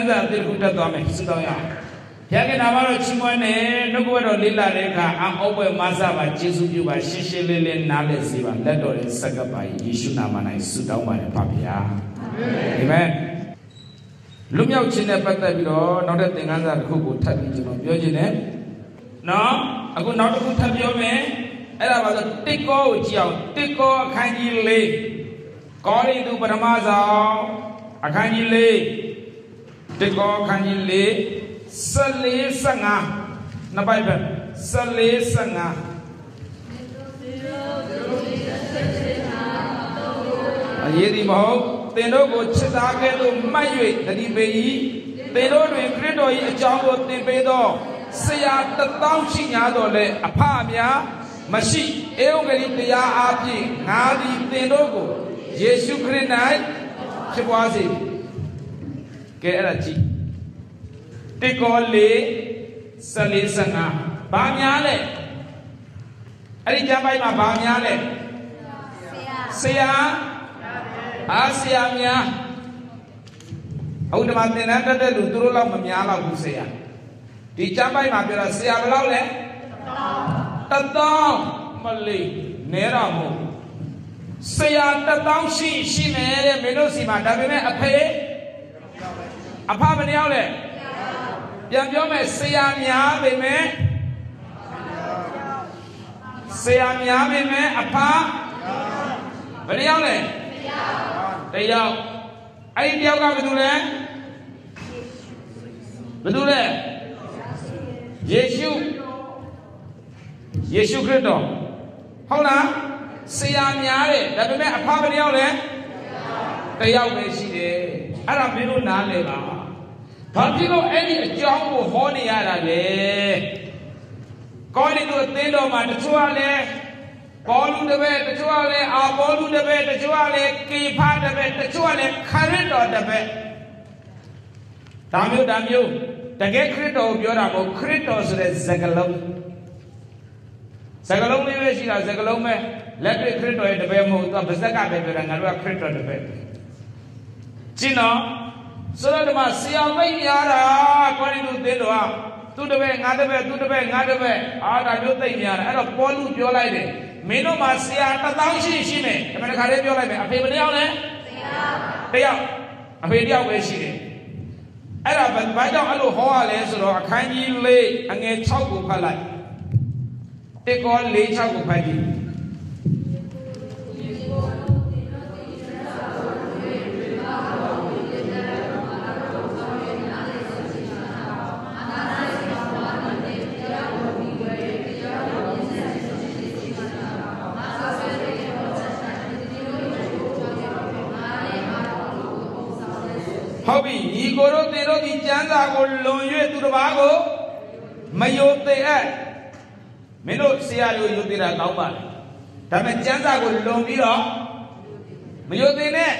န်းစာအသစ်ခုတက်သွားမယ်ဆုတောင်းရအောင်ဘုရားကနာမတော်ချီးမွမ်းနေနှုတ်ကပတ်တော်လေးလာတဲ့အခါအံဩပွဲမဆပါယေရှုပြုပါရှင်းရှင်းလေးလေးနားလည်စေပါလက်တော်ရဲ့စက္ကပ်ပါယေရှုနာမ၌ဆုတောင်းပါတယ်ပါဗျာအာမင်လူမြောက်ခြင်းနဲ့ပတ်သက်ပြီးတော့နောက်တဲ့သင်ခန်းစာတစ်ခုကိုထပ်ပြီးကျွန်တော်ပြောခြင်းနဲ့နော်အခုနောက်တစ်ခုထပ်ပြောမယ်အဲ့ဒါပါဆိုတစ်ကောကိုကြည့်အောင်တစ်ကောအခန်းကြီး၄ကောရိန္သုပထမဆောင်အခန်းကြီး၄ တစ်ကောအခန်းကြီး၄14 15နှစ်ပိုက်ပဲ14 15အရေးဒီမဟုတ်သင်တို့ကိုချစ်သားကဲ့သို့မှတ်၍တတိပေ၏သင်တို့တွင်ခရစ်တော်၏အကြောင်းကိုသင်ပေးသောဆရာတသောရှိ냐တော်လဲအဖအများမရှိဧဝံဂေလိတရားအားဖြင့်ငါသည်သင်တို့ကိုယေရှုခရစ်၌ဖြစ်ပွားစေ ကဲအဲ့ဒါကြည့်တိကောလေး14 15ဘာများလဲအဲ့ဒီကျမ်းပိုင်းမှာဘာများလဲဆရာအားဆရာများဟုတ်တယ်မသင်တန်းတက်တဲ့လူသူတို့လောက်မများတော့ဘူးဆရာဒီကျမ်းပိုင်းမှာပြောတာဆရာဘယ်လောက်လဲတသောမလေးနဲတော့မဟုတ်ဆရာတသောရှိရှိမယ်တဲ့မင်းတို့စီမှာဒါပေမဲ့အဖေ အဖဘယ်နှယောက်လဲပြန်ပြောမယ်ဆရာများပေမဲ့ဆရာများပေမဲ့အဖဘယ်နှယောက်လဲတယောက်အဲ့ဒီတယောက်ကဘယ်သူလဲဘယ်သူလဲယေရှုယေရှုခရစ်တော်ဟုတ်လားဆရာများတယ်ဒါပေမဲ့အဖဘယ်နှယောက်လဲတယောက်ပဲရှိတယ်အဲ့ဒါမင်းတို့နားလဲပါ ဘာဖြစ်လို့အဲ့ဒီအကြောင်းကိုဟောနေရတာလဲကောင်းတဲ့သူအသင်းတော်မှာတချို့ကလည်းပေါလုတပည့်တချို့ကလည်းအာပေါလုတပည့်တချို့ကလည်းကေဖာတပည့်တချို့ကလည်းခရစ်တော်တပည့်ဒါမျိုးဒါမျိုးတကယ်ခရစ်တော်ကိုပြောတာမဟုတ်ခရစ်တော်ဆိုတဲ့စကားလုံးစကားလုံးလေးပဲရှိတာစကားလုံးပဲလက်တွေ့ခရစ်တော်ရဲ့တပည့်မဟုတ်သူကဗဇက်ကပဲပြောတာငါတို့ကခရစ်တော်တပည့်ကျင်းတော့ ဆိုတော့ဒီမှာဆရာမိတ်များတာကိုရီလူသင်းတော်ကသူတပည့်ငါတပည့်သူတပည့်ငါတပည့်အာဒါမျိုးသိမ့်များတာအဲ့တော့ပေါလုပြောလိုက်တယ်မင်းတို့မှာဆရာတသောင်းရှိရှိမယ်ဒါပေမဲ့ခါလေးပြောလိုက်မယ်အဖေဘယ်နှယောက်လဲတယောက်အဖေတယောက်ပဲရှိတယ်အဲ့ဒါဘာကြောင့်အဲ့လိုဟောရလဲဆိုတော့အခန်းကြီး၄အငယ်6ကိုဖတ်လိုက်တေကော၄6ကိုဖတ်ကြည့်ဟုတ်ပြီညီကိုတို့တင်တို့ဒီကျမ်း စာကိုလွန်၍သူတစ်ပါးကိုမယိုသေးအပ်မင်းတို့ဆရာတို့ယိုသေးတာကောင်းပါလေဒါပေမဲ့ကျမ်းစာကိုလွန်ပြီးတော့မယိုသေးနဲ့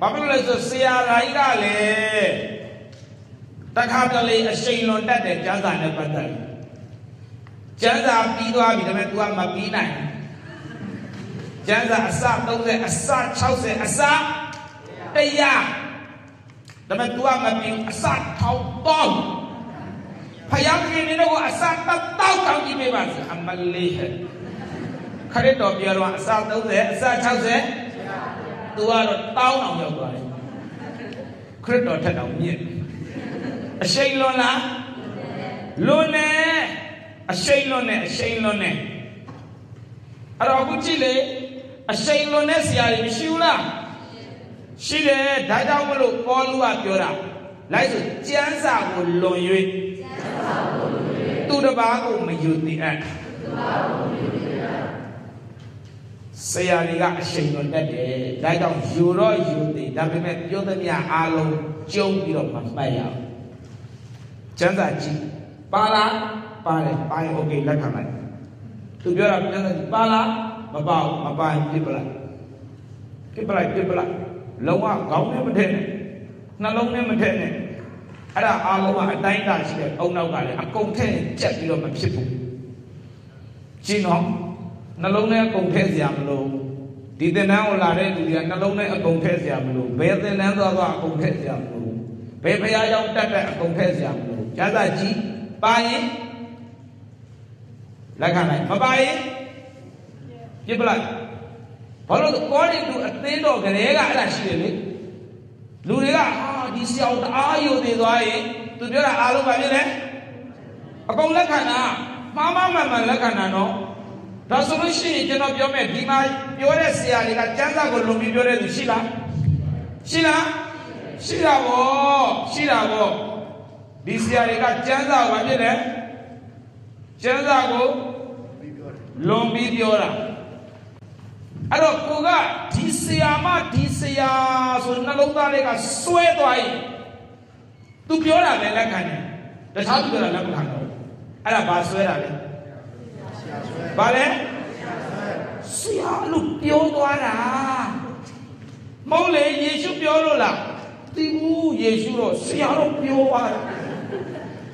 ဘာဖြစ်လို့လဲဆိုဆရာတိုင်းကလည်းတခါတလေအရှိန်လွန်တတ်တဲ့ကျမ်းစာနဲ့ပတ်သက်တယ်ကျမ်းစာပြီးသွားပြီဒါပေမဲ့ तू ကမပြီးနိုင်ကျမ်းစာအစ30အစ60အစ100 ဒါပေမဲ့ तू ကမပြီးအစထောက်တော့ဖယားခင်နေတော့အစတတ်တော့ကောင်းကြည့်ပေးပါစေအမလေးဟဲ့ခရစ်တော်ပြောတော့အစ30အစ60 तू ကတော့တောင်းအောင်ရောက်သွားတယ်ခရစ်တော်ထက်တော့မြင့်အရှိန်လွန်လားလွန်နေအရှိန်လွန်နေအရှိန်လွန်နေအဲ့တော့အခုကြည့်လေအရှိန်လွန်တဲ့ဆရာကြီးမရှိဘူးလား ရှိတယ်ဒါကြောင့်မလို့ပေါလုကပြောတာလိုက်ဆိုကျမ်းစာကိုလွန်၍သူတစ်ပါးကိုမယူတည်အပ်ဆရာတွေကအရှိန်လွန်တတ်တယ်ဒါကြောင့်ယူတော့ယူတည်ဒါပေမဲ့ပြောသမျှအားလုံးကျုံပြီးတော့မမှတ်ရဘူးကျမ်းစာကြည့်ပါလားပါတယ်ပါရင်โอเคလက်ခံလိုက်သူပြောတာကျမ်းစာကြည့်ပါလားမပါဘူးမပါရင်ပြစ်ပလိုက်ပြစ်ပလိုက်ပြစ်ပလိုက် လုံးဝခေါင်းနဲ့မထည့်နဲ့နှလုံးနဲ့မထည့်နဲ့အဲ့ဒါအားလုံးကအတိုင်းတာရှိတဲ့အုံနောက်ကလည်းအကုန်ထည့်ကြက်ပြီးတော့မဖြစ်ဘူးရှင်းတော့နှလုံးနဲ့အကုန်ထည့်စရာမလိုဒီသင်္นานကိုလာတဲ့လူတွေကနှလုံးနဲ့အကုန်ထည့်စရာမလိုဘယ်သင်္นานသွားသွားအကုန်ထည့်စရာမလို ဘယ်ဖရာကြောင့်တက်တက်အကုန်ဖဲ့စရာမလိုကျမ်းစာကြည့်ပါရင်လက်ခံလိုက်မပါရင်ပြစ်ပလိုက် ဘာလို့ကောရီတူအသင်းတော်ကလေးကအဲ့ဒါရှိတယ်လေလူတွေကဟာဒီဆရာတအားယုံနေသွားရင်သူပြောတာအားလုံးပါပြည့်လေအကုန်လက်ခံတာမှားမှားမှန်မှန်လက်ခံတာနော်ဒါဆိုလို့ရှိရင်ကျွန်တော်ပြောမယ်ဒီမှာပြောတဲ့ဆရာတွေကစံစာကိုလုံပြီးပြောတဲ့သူရှိလားရှိလားရှိတာဗောရှိတာဗောဒီဆရာတွေကစံစာကိုဘာဖြစ်လဲစံစာကိုလုံပြီးပြောတာ အဲ့တော့ကိုကဒီဆရာမဒီဆရာဆိုနှလုံးသားလေးကစွဲသွားရင်သူပြောတာပဲလက်ခံတယ်တခြားသူပြောတာလက်မခံတော့အဲ့ဒါဘာစွဲတာလဲဘာလဲဆရာလို့ပြောသွားတာမဟုတ်လေယေရှုပြောလို့လားသိဘူးယေရှုတော့ဆရာတော့ပြောသွားတာ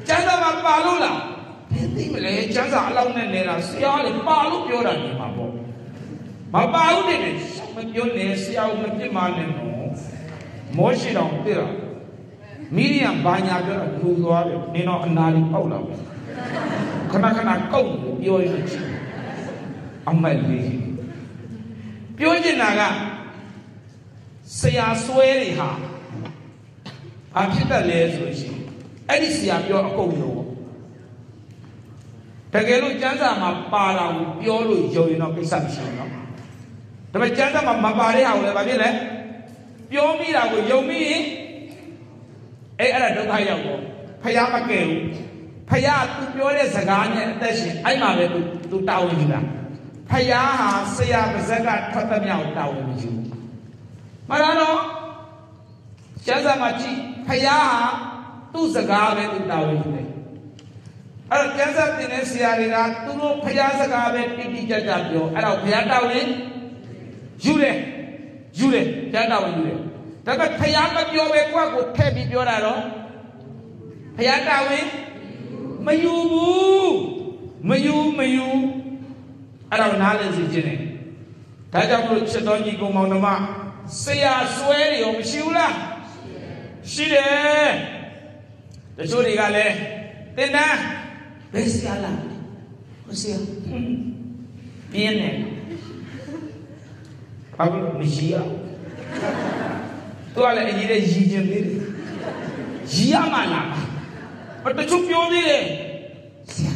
ကျမ်းစာမှာပါလို့လားဘယ်သိမလဲကျမ်းစာအလောက်နဲ့နေတာဆရာလေပါလို့ပြောတာနေမှာပေါ့ မပါဘူးတဲ့မပြောနဲ့ဆရာကိုမပြစ်မနဲ့နော်မောရှိတော်ပြတာမိရိယံဘာညာပြောတာလူသွားတယ်နင်တော့အနာလေးပေါက်လာပဲခဏခဏကုတ်ပြောရင်ချစ်အမက်လေးပြောချင်တာကဆရာဆွဲတွေဟာဘာဖြစ်တတ်လဲဆိုလို့ရှိရင်အဲ့ဒီဆရာပြောအကုန်လုံးတကယ်လို့ကျမ်းစာမှာပါလာကိုပြောလို့ယုံရင်တော့ကိစ္စမရှိဘူးเนาะ ဒါပေမဲ့ကျမ်းစာမှာမပါတဲ့ဟာကိုလည်းဘာဖြစ်လဲပြောမိတာကိုယုံမိရင်အဲ့အဲ့ဒါဒုက္ခရောက်တော့ဖယားမကဲဘူးဖယားသူပြောတဲ့စကားနဲ့အသက်ရှင်အဲ့မှာပဲသူသူတာဝန်ယူတာဖယားဟာဆရာပါဇက်ကထွက်သမျှကိုတာဝန်ယူမလားတော့ကျမ်းစာမှာကြည့်ဖယားဟာသူ့စကားပဲသူတာဝန်ယူတယ်အဲ့တော့ကျမ်းစာတင်တဲ့ဆရာတွေကသူတို့ဖယားစကားပဲတိတိကျကျပြောအဲ့တော့ဖယားတာဝန်ယူ တယ်ယူတယ်ကျမ်းတာဝန်ယူတယ်ဒါပေမဲ့ဖယားမပြောပဲကိုယ့်ကိုထည့်ပြီးပြောတာတော့ဖယားတာဝန်မယူဘူးမယူမယူအဲ့တော့နားလည်စီခြင်းတယ်ဒါကြောင့်မလို့ချစ်တော်ညီကောင်မောင်နှမဆရာဆွဲတွေရောမရှိဘူးလားရှိတယ်တချို့တွေကလည်းတင်တန်းဘယ်ဆရာလားဟိုဆရာပြင်းနေ ဘာလို့မရှိရသူကလည်းအကြီးတဲ့ရည်ချင်းသေးတယ်ရည်ရမှလားဘာတချို့ပြောသေးတယ်ဆရာ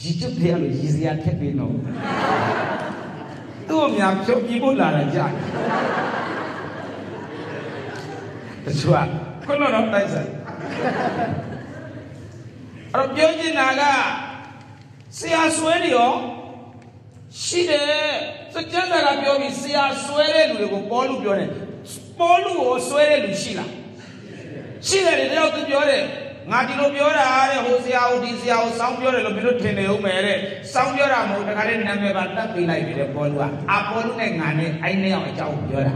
ရည်ချက်ဖေးလို့ရည်စရာထက်ပြီးတော့သူ့အများဖြုတ်ပြီးဖို့လာတာကြာတချို့ကခုနတော့တိုက်ဆိုင်အဲ့တော့ပြောချင်တာကဆရာဆွဲနေရောရှိတယ် စကြံတာကပြောပြီးဆရာဆွဲတဲ့လူတွေကိုပေါ်လူပြောတယ်ပေါ်လူကိုဆွဲတဲ့လူရှိလားရှိတယ်တယောက်သူပြောတယ်ငါဒီလိုပြောတာတဲ့ဟိုဆရာဟိုဒီဆရာဟိုစောင်းပြောတယ်လို့မင်းတို့ထင်နေဦးမယ်တဲ့စောင်းပြောတာမဟုတ်တခါတည်းနာမည်ပါတတ်ပေးလိုက်ပြီတဲ့ပေါ်လူကအပေါ်လူနဲ့ငါနဲ့အဲ့နဲ့အောင်အကြောင်းပြောတာ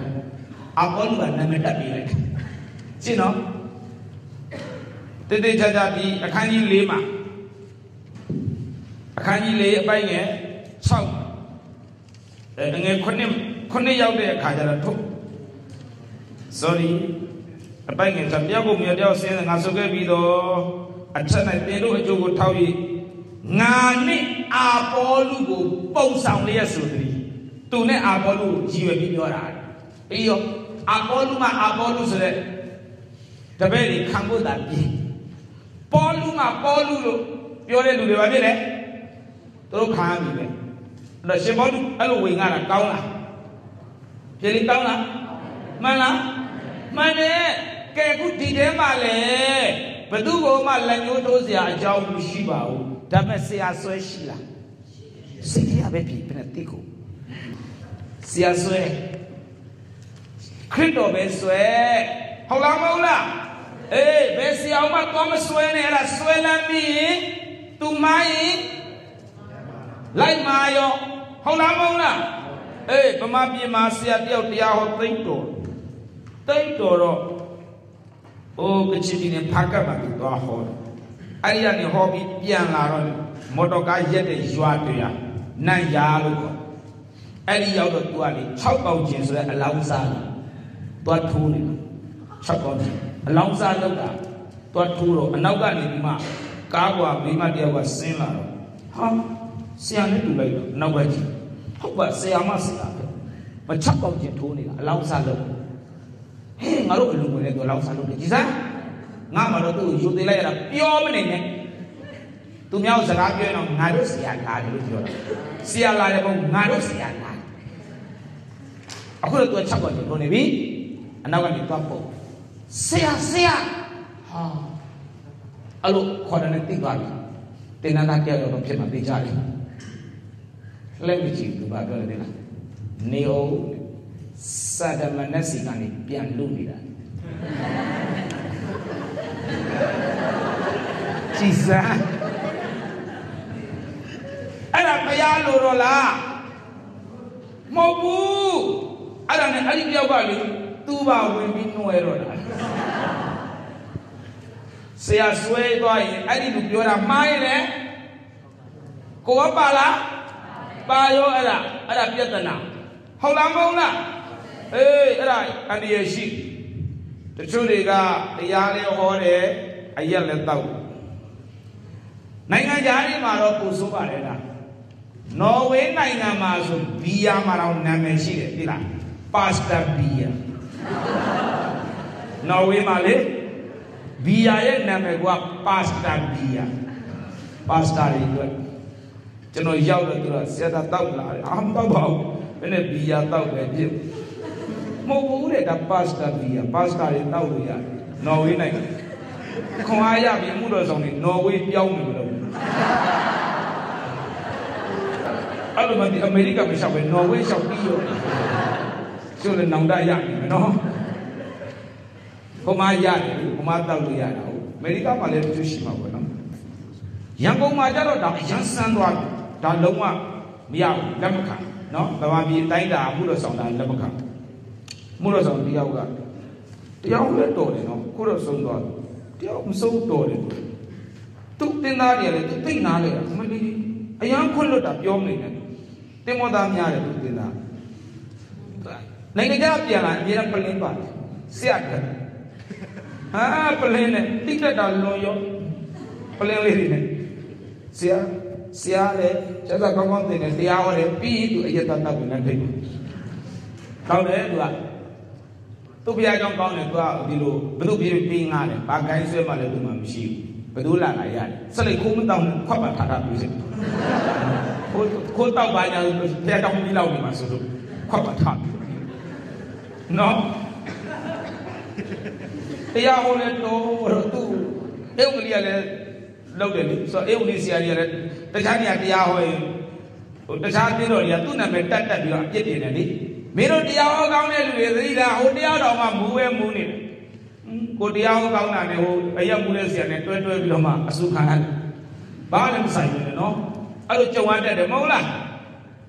အပေါ်လူကနာမည်တတ်ပေးလိုက်ရှင်းနော်တေးသေးချာချာဒီအခန်းကြီး၄မှာအခန်းကြီး၄အပိုင်ငယ်6 အဲငယ်9 9ရောက်တဲ့အခါကျတော့ထုတ် sorry အပိုင်ငယ်ကတယောက်ကိုမြေတယောက်ဆင်းငါဆုပ်ခဲ့ပြီးတော့အထက်၌တင်တို့အကျိုးကိုထောက်၍ငါနဲ့အာပေါလုကိုပုံဆောင်လျက်ဆိုသည်သူနဲ့အာပေါလုကိုရည်ရွယ်ပြီးပြောတာပြီးရောအာပေါလုမှာအာပေါလုဆိုတဲ့တပည့်တွေခံဖို့တာပြီးပေါလုမှာပေါလုလို့ပြောတဲ့လူတွေပါဖြစ်လေသူတို့ခံရပြီပဲအဲ့ တော့ရှင်ပေါလုအဲ့လိုဝင်ရတာကောင်းလားပြေလိကောင်းလားမှန်လားမှန်တယ်ကဲခုဒီထဲမှာလေဘသူ့ကိုမှလက်ညှိုးထိုးစရာအကြောင်းမရှိပါဘူးဒါပေမဲ့ဆရာဆွဲရှိလားစိတ်ရပဲပြီဘယ်နဲ့တိကိုဆရာဆွဲခရစ်တော်ပဲဆွဲဟုတ်လားမဟုတ်လားအေးဘယ်ဆရာမှတော့မဆွဲနဲ့အဲ့ဒါဆွဲလမ်းပြီးရင်သူမိုင်းလိုက်မာရော ဟုတ်လားမဟုတ်လားအေးဗမာပြည်မှာဆရာတယောက်တရားဟောသိမ့်တော်သိမ့်တော်တော့အိုးကချင်ပြည်နယ်ဖားကတ်မှာသူသွားဟောတယ်အဲ့ဒီကနေဟောပြီးပြန်လာတော့မော်တော်ကားရက်တဲ့ရွာတရားနတ်ရာလို့ခေါ်အဲ့ဒီရောက်တော့သူကလေ6ပေါင်ကျင်ဆိုတဲ့အလောင်းစားတယ်သွားထိုးနေတယ်6ပေါင်ကျင်အလောင်းစားလောက်တာသွားထိုးတော့အနောက်ကနေဒီမှာကားကွာမိမတယောက်ကဆင်းလာတော့ဟာဆရာနဲ့တူလိုက်တော့နောက်ကကြည့် ဟုတ်ပါဆရာမဆရာပဲမချက်ပေါက်ကျင်ထိုးနေတာအလောင်းစားလောက်ဟေးငါတို့အလူငွေနဲ့သူအလောင်းစားလောက်တယ်ကြည်စမ်းငါမှတော့သူ့ကိုယူသေးလိုက်ရတာပြောမနေနဲ့သူများစကားပြောရင်တော့ငါတို့ဆရာလာတယ်လို့ပြောတာဆရာလာတယ်ဘုံငါတို့ဆရာလာအခုတော့သူချက်ပေါက်ကျင်ထိုးနေပြီအနောက်ကနေသွားပုတ်ဆရာဆရာဟာအဲ့လိုခေါ်တယ်နဲ့တိသွားပြီတင်နာတယောက်တော့ဖြစ်မှာသိကြတယ် လက်မကြည့်သူဘာပြောလဲလားနေအောင်စာဒမနစီကနေပြန်လူနေတာကြည်စားအဲ့ဒါဘုရားလိုတော့လားမဟုတ်ဘူးအဲ့ဒါနဲ့အဲ့ဒီတယောက်ကလေသူ့ဘာဝင်ပြီးနှွယ်တော့တာဆရာဆွဲသွားရင်အဲ့ဒီလူပြောတာမှားရင်လေကိုကပါလား ပါရောအဲ့ဒါအဲ့ဒါပြဿနာဟုတ်လားမဟုတ်လားအေးအဲ့ဒါအန္တရာယ်ရှိတချို့တွေကတရားလေးဟောတယ်အရက်လည်းတောက်နိုင်ငံသားတွေမှာတော့ပူဆိုးပါတယ်လားနော်ဝေးနိုင်ငံမှာဆိုဘီယာမှာတော့နာမည်ရှိတယ်သိလားပါစတာဘီယာနော်ဝေးမှာလေဘီယာရဲ့နာမည်ကပါစတာဘီယာပါစတာတွေအတွက် ကျွန်တော်ရောက်တော့သူကဆရာသားတောက်လာတယ်အမှန်တော့ပါဘူးဘယ်နဲ့ဘီယာတောက်ပဲပြစ်မဟုတ်ဘူးတဲ့ဒါပါစတာဘီယာပါစတာတွေတောက်လို့ရတယ်နော်ဝေးနိုင်ငံခွန်အားရပြီမှုတော်ဆောင်နေနော်ဝေးပြောင်းနေလို့အဲ့လိုမှဒီအမေရိကမလျှောက်ပဲနော်ဝေးလျှောက်ပြီးရောကျိုးလည်းနောင်တရနေမယ်နော်ခွန်အားရတယ်ခွန်အားတောက်လို့ရတာဟုတ်အမေရိကမှာလည်းသူရှိမှာပေါ့နော်ရန်ကုန်မှာကျတော့ဒါအရန်ဆန်းသွားတယ် ဒါလုံးဝမရဘူးလက်မခံနော်ဗမာပြည်တိုင်းတာမှုတော်ဆောင်တာလက်မခံမှုတော်ဆောင်တယောက်ကတယောက်လည်းတော်တယ်နော်ခုတော့ဆုံးသွားတယောက်မဆုံးတော်တယ်သူတင်သားတယ်လေသူသိနာလေအမလီအရန်ခွတ်လွတ်တာပြောမနေနဲ့တင်မောသားများတယ်သူတင်သားနိုင်ငံခြားပြန်လာအမြဲတမ်းပလင်းပါတယ်ဆရာကဟာပလင်းနဲ့တိတက်တာလွန်ရောပလင်းလေးတွေနဲ့ဆရာ ဆရာလည်းကျက်သာကောင်းကောင်းတင်တယ်တရားဟောတယ်ပြီးသူအယတတတ်ကိုလည်းထိတ်ကောင်းတယ်သူကသူ့ဘုရားကြောင့်ကောင်းတယ်သူကဒီလိုဘုသူပြေးပြီးငားတယ်ဘာကိုင်းဆွဲမှလည်းသူမှမရှိဘူးဘယ်သူလာလာရတယ်စလိတ်ခိုးမတောင်းခွက်ပါထားတာပြီးစခိုးခိုးတောက်ပါညာဘုရားကြောင့်ပြီးလောက်နေမှာဆိုလို့ခွက်ပါထားနော်တရားဟောလဲတော့သူ့အုပ်ကလေးကလည်း လောက်တယ်လေဆိုတော့အေဝဒီဆရာကြီးကလည်းတခြားနေရာတရားဟောရင်ဟိုတခြားပြည်တော်ကြီးကသူ့နာမည်တက်တက်ပြီးတော့အပြစ်တင်တယ်လေမင်းတို့တရားဟောကောင်းတဲ့လူတွေသတိထားဟိုတရားတော်မှမူဝဲမူနေတယ်ကိုတရားဟောကောင်းတာနဲ့ဟိုအရက်မူတဲ့ဆရာနဲ့တွဲတွဲပြီးတော့မှအဆုခံရတယ်ဘာလည်းမဆိုင်ဘူးလေနော်အဲ့လိုကြုံရတတ်တယ်မဟုတ်လား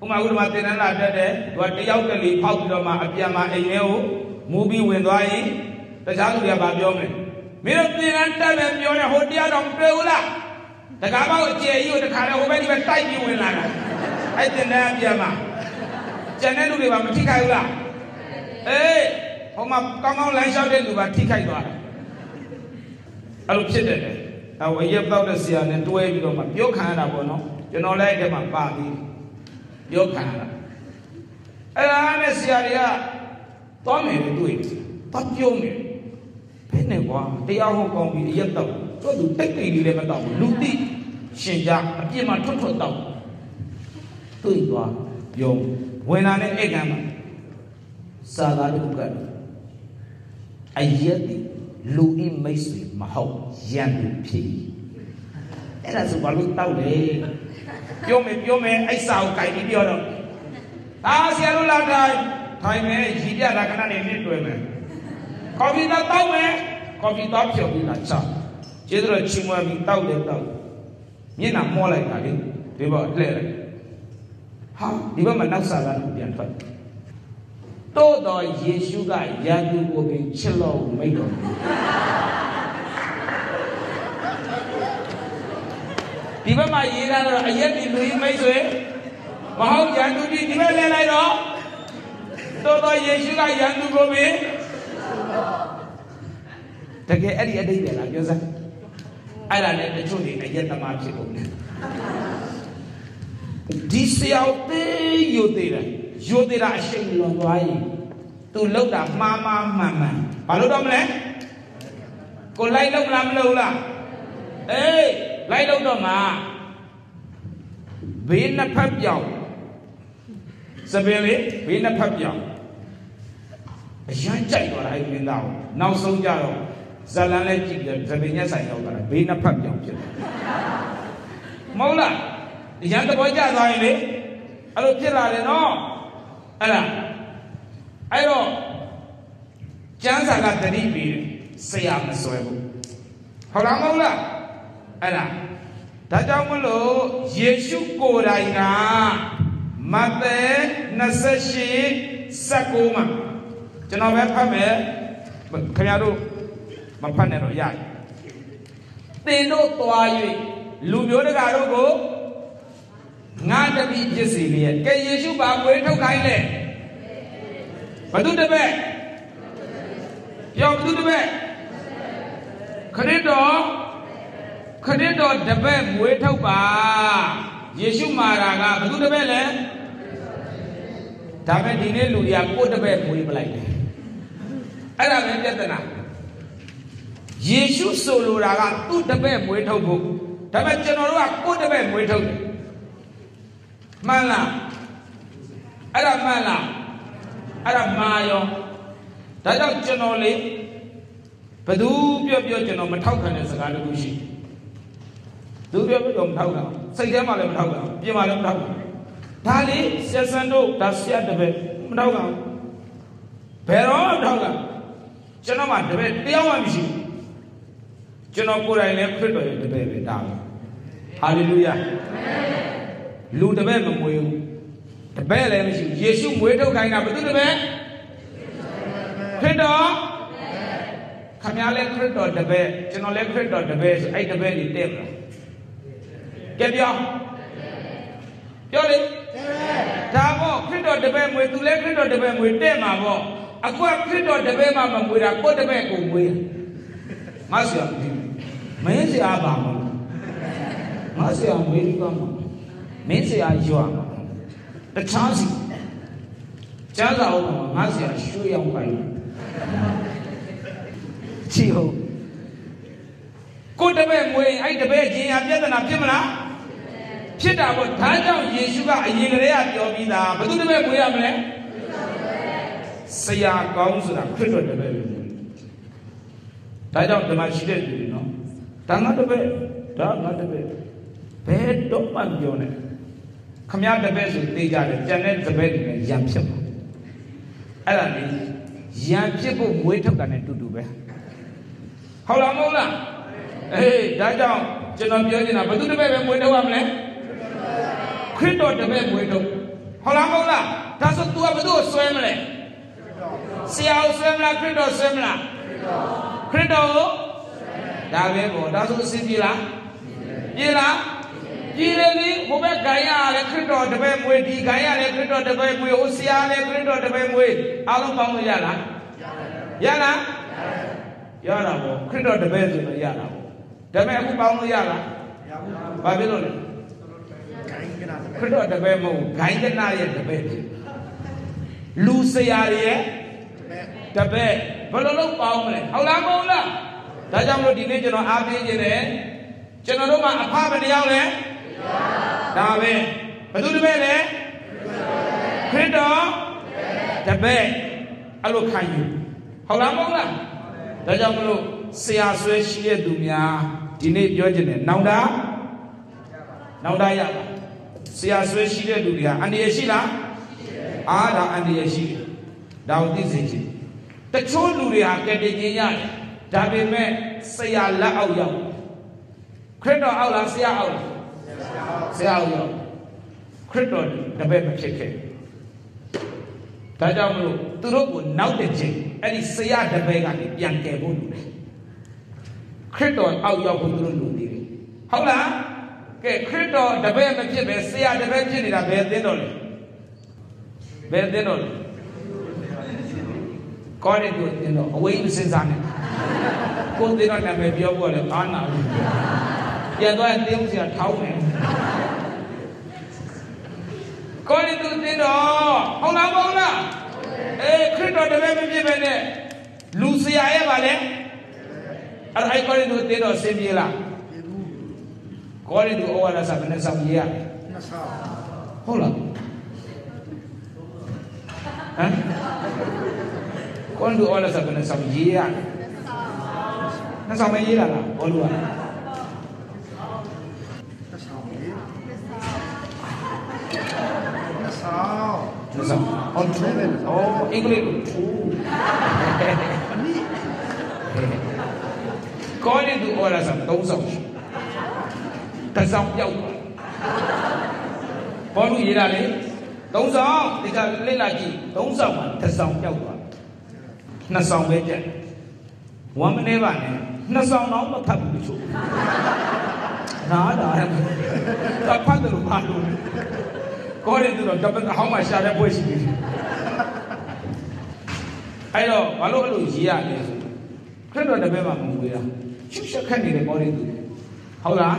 ဥမာဥဒမတင်နန်းလာတက်တယ်သူကတယောက်တလေဖောက်ပြီးတော့မှအပြန်မှအိမ်ထဲကိုမူပြီးဝင်သွားရင်တခြားလူတွေကဘာပြောမလဲ မင်းတို့သင်္ကန်းတက်ပဲပြောနေဟိုတရားတော်မတွေ့ဘူးလားတကားပေါက်အကျယ်ကြီးကိုတခါလဲဟိုဘက်ဒီဘက်တိုက်ပြီးဝင်လာတာအဲ့တင်တန်းပြန်မှာကျန်တဲ့လူတွေပါမထိခိုက်ဘူးလားအေးဟိုမှာကောင်းကောင်းလမ်းလျှောက်တဲ့လူပါထိခိုက်သွားတာအဲ့လိုဖြစ်တယ်လေအဝရက်ပေါက်တဲ့ဆရာနဲ့တွဲပြီးတော့မှပြောခံရတာပေါ့နော်ကျွန်တော်လည်းအဲ့ဒီမှာပါပြီးပြောခံရတာအဲ့ဒါနဲ့ဆရာတွေကသွားမယ်လို့တွေ့တယ်သွားပြောမယ် ကွာတရားဟောကောင်းပြီးအရက်တော့တို့သူတိတ်တိတ်လေးလည်းမတော့ဘူးလူတိရှင်ကြအပြစ်မှထွတ်ထွတ်တော့တွေ့သွားယုံဝင်လာတဲ့ဧကံမှာစာသားတစ်ခုကအရက်တိလူဤမိတ်ဆွေမဟုတ်ရန်သူဖြစ်အဲ့ဒါဆိုဘာလို့တောက်လဲပြောမယ်ပြောမယ်အဲ့စာကိုကြိုက်ပြီးပြောတော့အာဆရာတို့လာတိုင်းထိုင်မယ်ရည်ပြတာခဏနေနစ်တွေ့မယ်ကော်ဖီတော့တောက်မယ် ကော်ဖီတော့ဖြုတ်ပြီးလာချကျေးဇူးတော်ချီးမွမ်းပြီးတောက်တယ်တောက်မျက်နှာမောလိုက်တာလေဒီဘောလှဲ့လိုက်ဟာဒီဘက်မှာနောက်စာသားပြန်ထွက်တိုးတော်ယေရှုကယန်သူကိုပင်ချစ်လို့မိတ်တော်ဒီဘက်မှာရေးထားတော့အရက်ဒီလူကြီးမိတ်ဆွေမဟုတ်ယန်သူကြီးဒီဘက်လဲလိုက်တော့တိုးတော်ယေရှုကယန်သူကိုပင် တကယ်အဲ့ဒီအတိတ်ပဲလားပြောစမ်းအဲ့ဒါနဲ့တချို့တွေအယက်သမားဖြစ်ကုန်တယ်ဒီဆရာသေးယူသေးတယ်ယူသေးတာအရှိန်လွန်သွားရင်သူလောက်တာမှားမှားမှန်မှန်ဘာလို့တော့မလဲကိုလိုက်လောက်လားမလောက်လားအေးလိုက်လောက်တော့မှာဘေးနှစ်ဖက်ပြောင်းစပင်လေးဘေးနှစ်ဖက်ပြောင်းအရန်ကြိုက်သွားတာအဲ့ဒီမင်းသားကိုနောက်ဆုံးကြတော့ ဇလန်လည်းကြည့်ပြီးစပင်ညက်ဆိုင်ရောက်သွားတာဘေးနှစ်ဖက်ပြောင်းဖြစ်တယ်မဟုတ်လားအရန်တဘောကြသွားရင်လေအဲ့လိုဖြစ်လာတယ်နော်အဲ့ဒါအဲ့တော့ကျမ်းစာကတတိပြီးတယ်ဆရာမစွဲဘူးဟုတ်လားမဟုတ်လားအဲ့ဒါဒါကြောင့်မလို့ယေရှုကိုယ်တိုင်ကမဿဲ28 19မှာကျွန်တော်ပဲဖတ်မယ်ခင်ဗျားတို့ မဖတ်နဲ့တော့ရတယ်သင်တို့သွား၍လူမျိုးတကာတို့ကိုငါတပည့်ဖြစ်စီလျက်ကဲယေရှုပါဝေထုတ်ခိုင်းလေဘသူတပည့်ပြောဘသူတပည့်ခရစ်တော်ခရစ်တော်တပည့်မွေးထုတ်ပါယေရှုမာရာကဘသူတပည့်လဲဒါပေမဲ့ဒီနေ့လူတွေကကိုယ်တပည့်မွေးပလိုက်တယ်အဲ့ဒါပဲပြဿနာ ယေရှုဆိုလိုတာကသူ့တပည့်မွေးထုတ်ဖို့ဒါပေမဲ့ကျွန်တော်တို့ကကိုယ်တပည့်မွေးထုတ်တယ်မှန်လားအဲ့ဒါမှန်လားအဲ့ဒါမာယောဒါကြောင့်ကျွန်တော်လေဘသူပြောပြောကျွန်တော်မထောက်ခံတဲ့စကားတခုရှိသူပြောပြောမထောက်တာစိတ်ထဲမှာလည်းမထောက်တာပြင်မှာလည်းမထောက်တာဒါလေဆက်ဆန်တို့ဒါဆရာတပည့်မထောက်တာဘယ်တော့မထောက်တာကျွန်တော်မှတပည့်တယောက်မှမရှိဘူး ကျွန်တော်ကိုယ်တိုင်လည်းခရစ်တော်ရဲ့တပည့်ပဲဒါပဲဟာလေလုယာလူတပည့်မမွေးဘူးတပည့်လည်းမရှိဘူးယေရှုမွေးထုတ်ခိုင်းတာဘယ်သူတပည့်ခရစ်တော်ခမရလဲခရစ်တော်တပည့်ကျွန်တော်လဲခရစ်တော်တပည့်ဆိုအဲ့တပည့်ကြီးတဲ့မလားကဲပြောပြောလေဒါပေါ့ခရစ်တော်တပည့်မွေသူလဲခရစ်တော်တပည့်မွေတဲ့မှာပေါ့အခုခရစ်တော်တပည့်မှမမွေတာကိုယ်တပည့်ကိုမွေငါဆရာ မင်းဆရာပါမလားငါဆရာမွေးပြီးပါမလားမင်းဆရာရွာတခြားစီကျမ်းစာအုပ်မှာငါဆရာရွှေရောင်ပိုင်ချီဟုတ်ကိုတပည့်မွေးအဲ့တပည့်ချင်းရပြဿနာဖြစ်မလားဖြစ်တာပေါ့ဒါကြောင့်ယေရှုကအရင်ကတည်းကပြောပြီးသားဘယ်သူတပည့်မွေးရမလဲဆရာကောင်းဆိုတာခရစ်တော်တပည့်ပဲဒါကြောင့်ဓမ္မရှိတဲ့လူတွေနော် ဒါငါတပည့်ဒါငါတပည့်ဘယ်တော့မှပြောနေခမရတပည့်ဆိုသိကြတယ်ကြံတဲ့တပည့်တွေလည်းရံဖြစ်ပါအဲ့ဒါလေရံဖြစ်ဖို့မွေးထုတ်တာနဲ့တူတူပဲဟုတ်လားမဟုတ်လားအေးဒါကြောင့်ကျွန်တော်ပြောနေတာဘယ်သူတပည့်ပဲမွေးထုတ်ရမလဲခရစ်တော်တပည့်မွေးထုတ်ဟုတ်လားမဟုတ်လားဒါဆို तू ကဘယ်သူကိုဆွဲမလဲဆရာကိုဆွဲမလားခရစ်တော်ဆွဲမလားခရစ်တော်ကို ဒါပဲပေါ့ဒါဆိုအစဉ်ပြေလားပြေလားပြေတယ်လေဟိုဘက်ဂိုင်းရလဲခရစ်တော်တပည့်မွေးဒီဂိုင်းရလဲခရစ်တော်တပည့်မွေးဟိုဆရာလဲခရစ်တော်တပည့်မွေးအားလုံးပေါင်းလို့ရလားရလားရတာပေါ့ခရစ်တော်တပည့်ဆိုတော့ရတာပေါ့ဒါပေမဲ့အခုပေါင်းလို့ရလားဘာဖြစ်လို့လဲခရစ်တော်တပည့်မဟုတ်ဂိုင်းကနာရဲ့တပည့်လူဆရာရဲ့တပည့်ဘယ်လိုလုပ်ပေါင်းမလဲဟုတ်လားမဟုတ်လား ဒါကြောင့်မလို့ဒီနေ့ကျွန်တော်အားပေးခြင်းတယ်ကျွန်တော်တို့မှာအဖဘယ်နှယောက်လဲဒါပဲဘယ်သူတပည့်လဲခရစ်တော်တပည့်အဲ့လိုခံယူဟုတ်လားမဟုတ်လားဒါကြောင့်မလို့ဆရာဆွဲရှိတဲ့သူများဒီနေ့ပြောခြင်းတယ်နောင်တာနောင်တာရပါဆရာဆွဲရှိတဲ့လူတွေကအန္တရာယ်ရှိလားအားဒါအန္တရာယ်ရှိတယ်ဒါကိုသိစေချင်တချို့လူတွေဟာကဲတင်ခြင်းရတယ် ဒါပေမဲ့ဆရာလက်အောက်ရောက်ခရစ်တော်အောက်လားဆရာအောက်လားဆရာအောက်ရောက်ခရစ်တော်တပည့်မဖြစ်ခဲ့ဒါကြောင့်မလို့သူတို့ကိုနောက်တစ်ချိန်အဲ့ဒီဆရာတပည့်ကနေပြန်ကယ်ဖို့လုပ်တယ်ခရစ်တော်အောက်ရောက်ဖို့သူတို့လူသေးတယ်ဟုတ်လားကဲခရစ်တော်တပည့်မဖြစ်ပဲဆရာတပည့်ဖြစ်နေတာဘယ်အသင်းတော်လဲဘယ်အသင်းတော်လဲ ကောတဲ့သူတင်တော့အဝေးမစင်စားနဲ့ကိုတင်တော့နာမည်ပြောဖို့လည်းအားနာဘူးပြန်သွားရင်တင်းဦးစီကထောင်းတယ်ကောတဲ့သူတင်တော့ဟုတ်လားမဟုတ်လားအေးခရစ်တော်တပည့်မဖြစ်ပဲနဲ့လူဆရာရဲ့ပါလေအဲ့အဲ့ကောတဲ့သူတင်တော့ဆင်းပြေးလားကောတဲ့သူဩဝါဒစာဘယ်နဲ့ဆောင်ရေးရနှစ်ဆောင်ဟုတ်လားဟမ် ကောတဲ့သူဩဝါဒစာဘယ်နဲ့ဆောင်ရေးရနှစ်ဆောင်မရေးတာလားဘောလူကနှစ်ဆောင်အော်ထူအော်အင်္ဂလိပ်ကိုထူအနိကောတဲ့သူဩဝါဒစာ သုံးဆောင်ရှိတစ်ဆောင်ပြောက်သွားဘောလူရေးတာလေသုံးဆောင်ဒီကလက်လာကြည့်သုံးဆောင်မှာတစ်ဆောင်ပြောက်သွားနှစ်ဆောင်ပဲကြက်ဝမ်းမနေပါနဲ့နှစ်ဆောင်တော့မဖတ်ဘူးချို့နားတာတဖတ်တယ်လို့ပါလို့ကောတဲ့သူတော့တပတ်ဟောင်းမှရှာတဲ့ပွဲရှိပြီအဲ့တော့ဘာလို့အဲ့လိုရေးရလဲဆိုခရစ်တော်တပည့်မှာမငွေတာရှုရှက်ခတ်နေတဲ့ကောတဲ့သူဟုတ်လား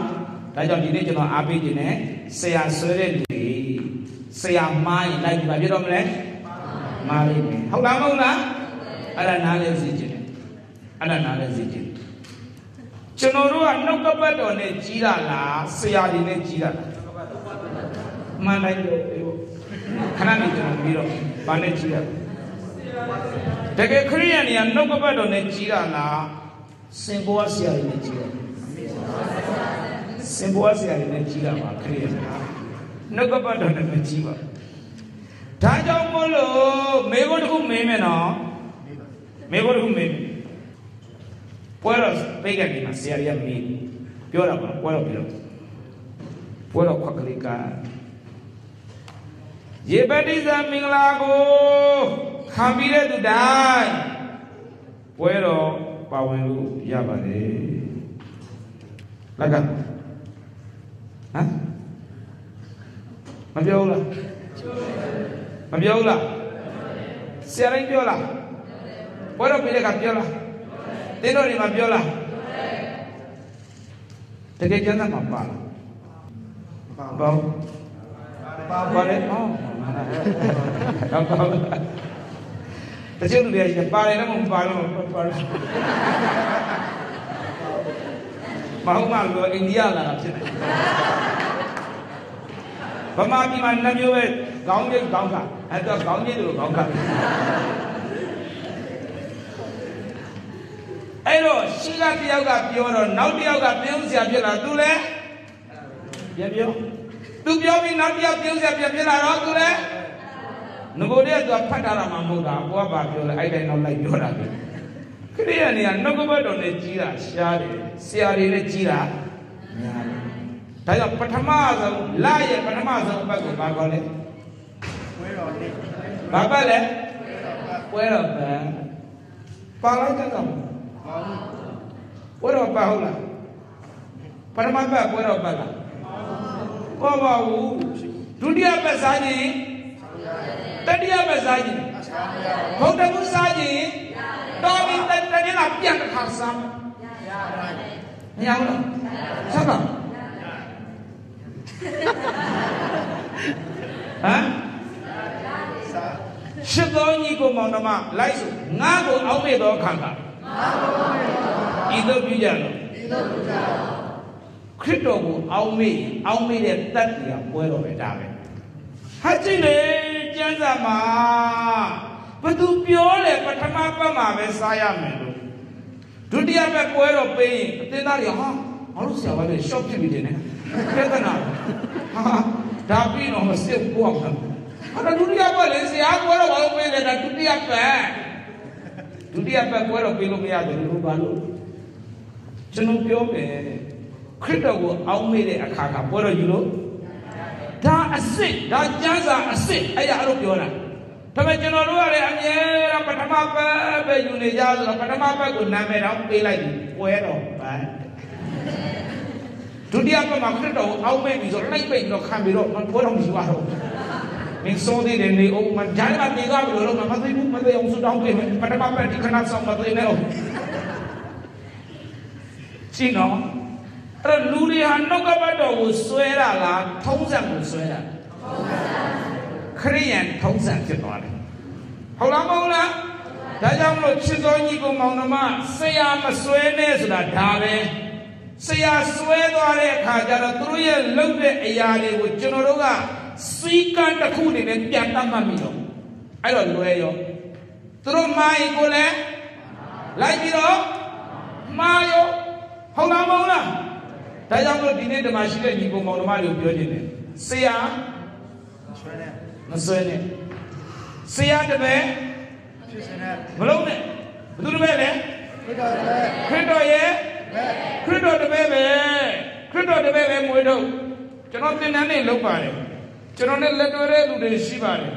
ဒါကြောင့်ဒီနေ့ကျွန်တော်အားပေးခြင်းနဲ့ဆရာဆွဲတဲ့လူတွေဆရာမားရင်လိုက်ပြီးပါပြတော့မလဲမားလိမ့်မယ်ဟုတ်လားမဟုတ်လား အဲ့ဒါနားလဲစီခြင်းတယ်အဲ့ဒါနားလဲစီခြင်းကျွန်တော်တို့ကနှုတ်ကပတ်တော်နဲ့ကြီးတာလားဆရာတွေနဲ့ကြီးတာလားမှန်တိုင်းလို့ပြောခဏနေကျွန်တော်ပြီးတော့ဘာနဲ့ကြီးတာတကယ်ခရိယန်တွေကနှုတ်ကပတ်တော်နဲ့ကြီးတာလားစင်ဘောဆရာတွေနဲ့ကြီးတာစင်ဘွားဆရာတွေနဲ့ကြီးတာပါခရီးရနှုတ်ကပတ်တော်နဲ့မကြီးပါဒါကြောင့်မို့လို့မေဘုတ်တစ်ခုမေးမယ်နော် မေဘုတ်တစ်ခုမေးပွဲတော်ပိတ်ကနေမှာဆရာကြီးကမေးပြောတာပါပွဲတော်ပြောပွဲတော်ခွက်ကလေးကရေပတိဇာမင်္ဂလာကိုခံပြီးတဲ့သူတိုင်းပွဲတော်ပါဝင်လို့ရပါတယ်လက်ကဟမ်မပြောဘူးလားမပြောဘူးလားဆရာတိုင်းပြောလား ဘောတော့ပြတဲ့ကပြောလားတင်းတော်ဒီမှာပြောလားတကယ်ကျမ်းစာမှာပါလားပါပါပါပါလေဟောတော့တော့တချို့လူတွေကပါတယ်လည်းမပါလို့ပါလို့မဟုတ်မှလို့အိန္ဒိယလာတာဖြစ်တယ်ဗမာပြည်မှာနှစ်မျိုးပဲခေါင်းကြီးခေါင်းကအဲ့တော့ခေါင်းကြီးတို့ခေါင်းကအဲ့ တော့ရှိကတယောက်ကပြောတော့နောက်တယောက်ကပြောစရာဖြစ်လာသူလဲပြန်ပြောသူပြောပြီးနောက်တယောက်ပြောစရာပြန်ဖြစ်လာတော့သူလဲငကိုတည်းကသူဖတ်ထားတာမှမဟုတ်တာဘုရားပါပြောလဲအဲ့တိုင်းနောက်လိုက်ပြောတာပဲခရိယာနေကနှုတ်ကပတ်တော်နဲ့ကြီးတာရှားတယ်ဆရာတွေနဲ့ကြီးတာများတယ်ဒါကြောင့်ပထမဆုံးလရဲ့ပထမဆုံးအပတ်ကိုဘာခေါ်လဲပွဲတော်နေ့ဘာပတ်လဲပွဲတော်ပတ်ပါလိုက်ကြတော့ ပွဲတော်ပတ်ဟုတ်လားပထမပတ်ပွဲတော်ပတ်လားပေါ်ပါဘူးဒုတိယပတ်စားခြင်းတတိယပတ်စားခြင်းဘုဒ္ဓဘုစားခြင်းတော်ပြီတတည်းကပြန်တစ်ခါစမ်းမရဘူးလားဆက်ပါဟမ်ရှစ်တော်ညီကိုမောင်နှမလိုက်စုငါ့ကိုအောက်မေ့တော်ခံတာ ဤသို့ပြုကြတော့ဤသို့ပြုကြတော့ခရစ်တော်ကိုအောက်မေ့အောက်မေ့တဲ့တတ်တရားပွဲတော်ပဲဒါပဲဟာကြည့်လေကျမ်းစာမှာဘသူပြောလဲပထမပတ်မှာပဲစားရမယ်လို့ဒုတိယပတ်ပွဲတော့ပေးရင်အတင်းသားတွေဟာငါတို့ဆရာဘာလဲ short ဖြစ်ပြီးတယ်နဲ့ပြဿနာဟာဒါပြီးတော့မစစ်ဘောက်တယ်ဟာဒုတိယပတ်လေဆရာပွဲတော့ဘာလို့ပေးလဲဒါဒုတိယပတ် ဒုတိယပတ်ပွဲတော့ပေးလို့မရတယ်လို့ဘာလို့ကျွန်တော်ပြောမယ်ခရစ်တော်ကိုအောင်းမေးတဲ့အခါကပွဲတော်ယူလို့ဒါအစ်စ်ဒါကျမ်းစာအစ်စ်အဲ့ဒါအဲ့လိုပြောတာဒါပေမဲ့ကျွန်တော်တို့ကလည်းအမြဲတမ်းပထမပတ်ပဲယူနေကြဆိုတော့ပထမပတ်ကိုနာမည်တော့ပေးလိုက်ပြီပွဲတော်ပန်းဒုတိယပတ်မှာခရစ်တော်ကိုအောက်မဲ့ပြီးဆိုလိုက်ပိတ်ပြီးတော့ခံပြီးတော့ပွဲတော်မရှိပါတော့ မင်းစိုးသေးတယ်နေအောင်မဂျားမတေသွားပြီလို့မသိဘူးမသိအောင်စတောင်းပေးမယ်ပထမပတ်ဒီခဏဆောင်မသိနဲ့အောင်ရှင်းတော့အဲ့လူတွေဟာနှုတ်ကပတ်တော်ကိုဆွဲတာလားထုံးစံကိုဆွဲတာခရိယန်ထုံးစံဖြစ်သွားတယ်ဟုတ်လားမဟုတ်လားဒါကြောင့်မလို့ချစ်တော်ညီကောင်မောင်နှမဆရာမဆွဲနဲ့ဆိုတာဒါပဲဆရာဆွဲသွားတဲ့အခါကျတော့သူတို့ရဲ့လုပ်တဲ့အရာတွေကိုကျွန်တော်တို့က စီကံတစ်ခုအနေနဲ့ပြန်တတ်မှတ်မိတော့အဲ့တော့လွယ်ရောသူတို့မာရင်ကိုလည်းလိုက်ပြီးတော့မာရောဟုတ်လားမဟုတ်လားဒါကြောင့်မလို့ဒီနေ့ဓမ္မရှိတဲ့ညီကောင်မောင်နှမတွေကိုပြောခြင်းတယ်ဆရာဆွဲနဲ့မဆွဲနဲ့ဆရာတပည့်ဖြစ်စနဲ့မလုံးနဲ့ဘယ်သူတပည့်လဲခရစ်တော်တပည့်ခရစ်တော်ရဲ့ခရစ်တော်တပည့်ပဲခရစ်တော်တပည့်ပဲမွေးတော့ကျွန်တော်သင်တန်းနေလုပ်ပါတယ် ကျွန်တော်နဲ့လက်တွဲတဲ့လူတွေရှိပါတယ်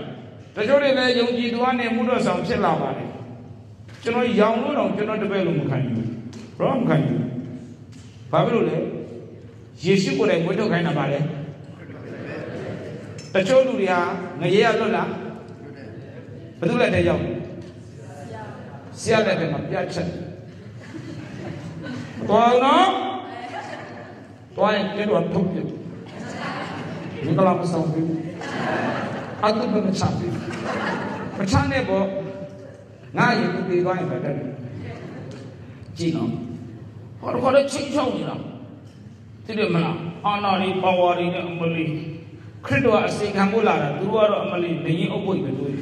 တချို့တွေလည်းယုံကြည်သူအနေမှုတော်ဆောင်ဖြစ်လာပါတယ်ကျွန်တော်ရောင်လို့တော့ကျွန်တော်တပည့်လို့မခံဘူးဘာမှမခံဘူးဘာဖြစ်လို့လဲယေရှုကိုယ်တိုင်မွေးထုတ်ခိုင်းတာပါလေတချို့လူတွေဟာငရေရလွတ်လားဘယ်သူလက်ထဲရောက်ဆရာလက်ထဲမှာပြတ်ချက်တော်နော်တော်ရင်ကျတော့ထုတ်ပြ ဒီကလာမဆောင်ဘူးအတူတူမချဘူးမချနဲ့ပေါ့ငါရင်သူပြေးသွားရင်ပဲတက်တယ်ကြည့်နော်ဟောတော့ချင်းချောင်းနေတာသိတယ်မလားအာနာရီပါဝါရီနဲ့အမလီခရစ်တော်အစီခံဖို့လာတာသူတို့ကတော့အမလီနေရင်အုပ်ပွင့်ပဲလို့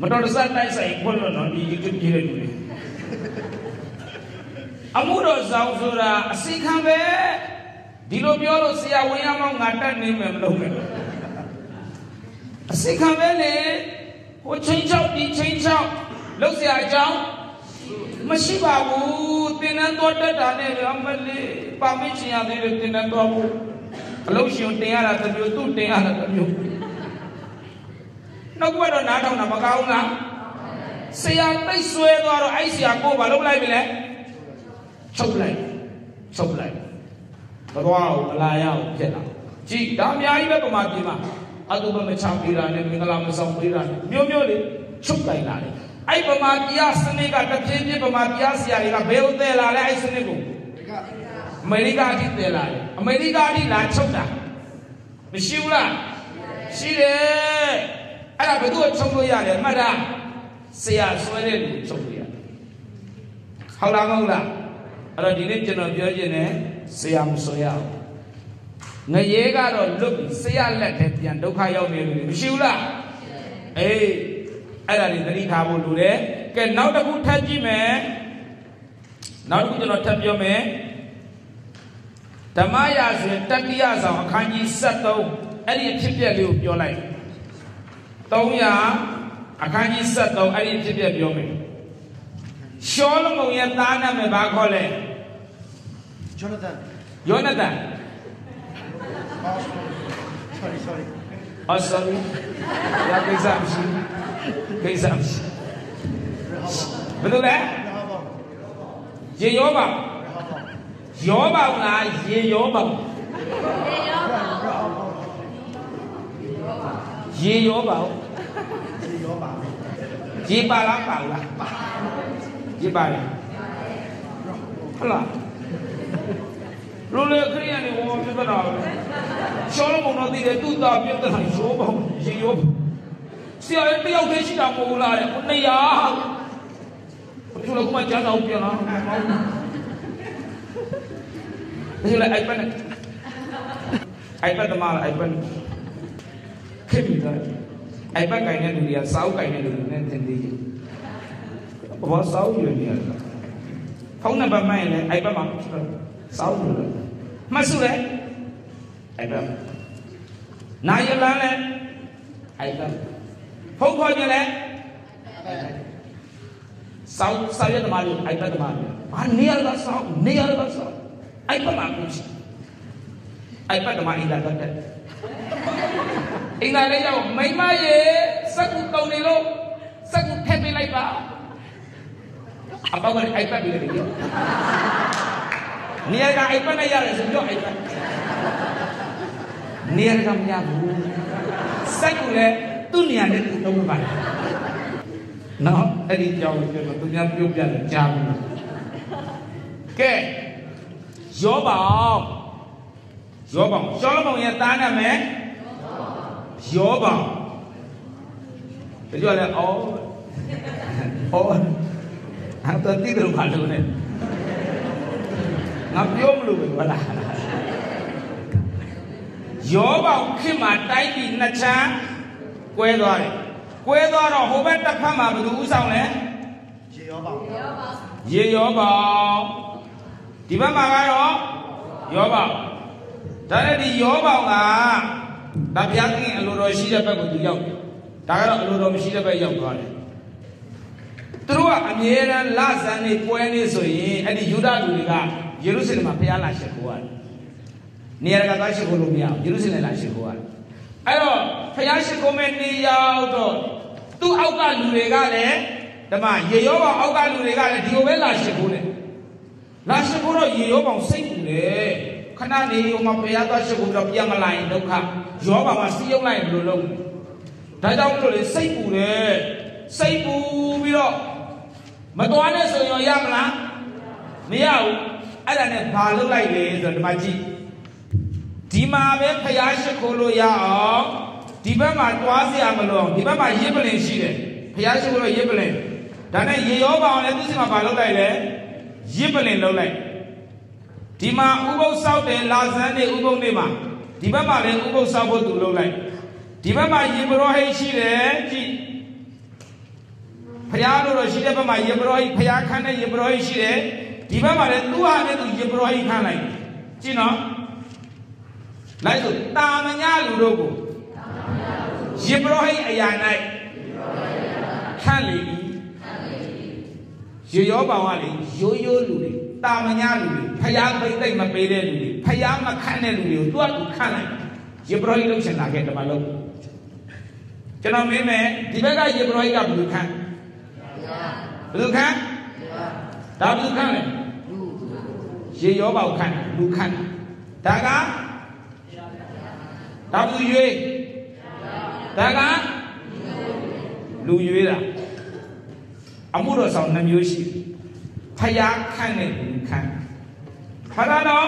မတော်တဆတိုက်ဆိုင်ဖွင့်လို့နော်ဒီကြီးကြီးတဲ့လူတွေအမှုတော်ဆောင်ဆိုတာအစီခံပဲ ဒီလိုပြောလို့ဆရာဝန်ရမောင်းငါတက်နေမယ်မလုပ်နဲ့အစီခံပဲလေဟိုချင်းချောက်ဒီချင်းချောက်လောက်ဆရာအကြောင်းမရှိပါဘူးသင်တန်းတော်တက်တာနဲ့အမလေးပါမစ်ရှင်ရသေးတယ်သင်တန်းတော်ဖို့အလုံးရှင်တင်ရတာတစ်မျိုးသူ့တင်ရတာတစ်မျိုးနောက်ကတော့နားထောင်တာမကောင်းလားဆရာတိတ်ဆွဲသွားတော့အဲ့ဆရာကိုဘာလုပ်လိုက်ပြီလဲချုပ်လိုက်ချုပ်လိုက် ဘတော်ကိုမလာရအောင်ဖြစ်လာကြည်ဒါအများကြီးပဲပမာပြေမှာအတုပမချပေးတာနဲ့မင်္ဂလာမဆောင်ပေးတာနဲ့မျိုးမျိုးလေးချုပ်လိုက်လာတယ်အဲ့ပမာတရားစနစ်ကတပြေးပြေးပမာတရားဆရာတွေကဘယ်လိုသဲလာလဲအဲ့စနစ်ကိုအမေရိကအထိသဲလာတယ်အမေရိကအထိလာချုပ်တာမရှိဘူးလားရှိတယ်အဲ့ဒါဘယ်သူ့ကိုချုပ်လို့ရတယ်မှတ်တာဆရာဆွဲတဲ့လူချုပ်လို့ရတယ်ဟုတ်လားမဟုတ်လားအဲ့တော့ဒီနေ့ကျွန်တော်ပြောခြင်းနဲ့ ဆရာမဆွဲရအောင်ငရေကတော့လွတ်ပြီးဆရာလက်ထဲပြန်ဒုက္ခရောက်နေလို့မရှိဘူးလားအေးအဲ့ဒါတွေသတိထားဖို့လိုတယ်ကဲနောက်တစ်ခုထပ်ကြည့်မယ်နောက်တစ်ခုကျွန်တော်ထပ်ပြောမယ်ဓမ္မရာဆိုရင်တတိယဆောင်အခန်းကြီး73အဲ့ဒီအဖြစ်ပြက်လေးကိုပြောလိုက်300အခန်းကြီး73အဲ့ဒီအဖြစ်ပြက်ပြောမယ်ရှောလမုန်ရဲ့သားနာမည်ဘာခေါ်လဲ Jonathan. ယောနသန် Oh, sorry, sorry. အော် sorry ရာကိစ္စမရှိကိစ္စမရှိဘယ်လိုလဲ Rehoboam. ရေရောပါ Rehoboam. ရောပါလားရေရောပါ Rehoboam. ရေရောပါ Rehoboam. ရေပါလားပါလားရေပါလားဟုတ်လားလူလေခရိယန်တွေဝေါ်ပြတာပဲရှောလမုန်တော်တည်တယ်သူ့သားပြတ်တာရောပါရေရောပါဆရာရဲ့တယောက်တည်းရှိတာမဟုတ်လားတဲ့နေရာဘယ်လိုလဲကမှကြားတော့ပြန်လာဘယ်လိုလဲ iPad နဲ့ iPad တမလား iPad ခင်ဗျာ iPad ကင်တဲ့လူတွေကစာအုပ်ကင်တဲ့လူတွေနဲ့သင်သေးတယ်ဘာစာအုပ်ယူနေရလဲဖုန်းနံပါတ်မှန်ရင်လည်း iPad မှာစာအုပ် ယူတယ်မှတ်စုလဲ iPad နိုင်ရလန်းလဲ iPad ဖုန်းခေါ်ခြင်းလဲစာအုပ်စာရွက်သမားတွေ iPad သမားတွေဘာနေရာကစာအုပ်နေရာကစာအုပ် iPad မှာကိုရှိ iPad သမားအင်တာတက်တယ်အင်္ဂါလေးရောက်မိမရေစက်ကူတုံနေလို့စက်ကူထည့်ပေးလိုက်ပါအပေါက်က iPad ပြီးတယ်ပြော နေရာက iPad နဲ့ရတယ်ဆိုတော့ iPad နေရာကမရဘူးစိုက်ကလည်းသူ့နေရာနဲ့သူတော့မပါဘူးနော်အဲ့ဒီကြောင့်ကျွန်တော်သူများပြုတ်ပြတယ်ကြားဘူးကဲယောဘောင်ယောဘောင်ရှောလမုန်ရဲ့သားနာမည်ယောဘောင်တကြွလဲအော်အော်ဟာတတိတယ်ဘာလို့လဲ ငါပြောမလို့ပဲဟုတ်လားယောဘောင်ခင်မှာတိုက်ပြီးနှစ်ချမ်းကွဲသွားတယ်ကွဲသွားတော့ဟိုဘက်တစ်ဖက်မှာဘယ်သူဥဆောင်လဲရေရောပါရေယောဘောင်ဒီဘက်မှာကတော့ယောဘောင်ဒါနဲ့ဒီယောဘောင်ကဒါဘုရားခင်အလိုတော်ရှိတဲ့ဘက်ကိုသူရောက်တယ်ဒါကတော့အလိုတော်မရှိတဲ့ဘက်ရောက်သွားတယ်သူတို့ကအမြဲတမ်းလဆန်နေပွဲနေဆိုရင်အဲ့ဒီယူဒလူတွေက ယေရုရှလင်မှာဘုရားလာရှိခိုးရတယ်နေရာကသွားရှိခိုးလို့မရဘူးယေရုရှလင်လာရှိခိုးရတယ်အဲ့တော့ဘုရားရှိခိုးမဲ့နေရောက်တော့သူ့အောက်ကလူတွေကလည်းဓမ္မရေရောပေါင်အောက်ကလူတွေကလည်းဒီလိုပဲလာရှိခိုးတယ်လာရှိခိုးတော့ရေရောပေါင်စိတ်ပူတယ်ခဏနေဟိုမှာဘုရားသွားရှိခိုးတော့ပြန်မလာရင်ဒုက္ခရောပါမှာစီးရုံလိုက်ဘယ်လိုလုပ်ဒါကြောင့်မလို့လေစိတ်ပူတယ်စိတ်ပူပြီးတော့မတော်နဲ့ဆိုရင်ရမလားမရဘူး အဲ့ဒါနဲ့ဘာလုပ်လိုက်လဲဆိုတော့ဒီမှာကြည့်ဒီမှာပဲဖျားရှိခိုးလို့ရအောင်ဒီဘက်မှာတွားစရာမလိုအောင်ဒီဘက်မှာရစ်ပလင်ရှိတယ်ဖျားရှိခိုးလို့ရစ်ပလင်ဒါနဲ့ရေရောပါအောင်လည်းသူစီမှာဘာလုပ်လိုက်လဲရစ်ပလင်လုပ်လိုက်ဒီမှာဥပုပ်ဆောက်တယ်လာဇန်းနေဥပုပ်နေမှာဒီဘက်မှာလည်းဥပုပ်ဆောက်ဖို့သူလုပ်လိုက်ဒီဘက်မှာယေဘရဟိရှိတယ်ကြည့်ဖျားလို့တော့ရှိတဲ့ဘက်မှာယေဘရဟိဖျားခန်းတဲ့ယေဘရဟိရှိတယ် ဒီဘက်မှာလည်းသူ့ဟာနဲ့သူယေဘရောဟိတ်ခန်းလိုက်ကြည့်နော်လိုက်ဆိုတာမညာလူတို့ကိုယေဘရောဟိတ်အရာ၌ခန့်လေ၏ရေရောပါဝါလေရိုးရိုးလူတွေတာမညာလူတွေဖျားပိတ်သိမ့်မပေးတဲ့လူတွေဖျားမခန့်တဲ့လူတွေကိုသူကသူခန့်လိုက်ယေဘရောဟိတ်လုပ်ချင်လာခဲ့တမလို့ကျွန်တော်မင်းမယ်ဒီဘက်ကယေဘရောဟိတ်ကဘယ်လိုခန့်ဘယ်လိုခန့် ဒါဘယ်လိုခန့်လဲရေရောပေါက်ခန့်လူခန့်ဒါကဒါဘယ်လိုရွေးဒါကလူရွေးတာအမှုတော်ဆောင်နှမျိုးရှိဖယားခန့်နဲ့လူခန့်ဖယားတော့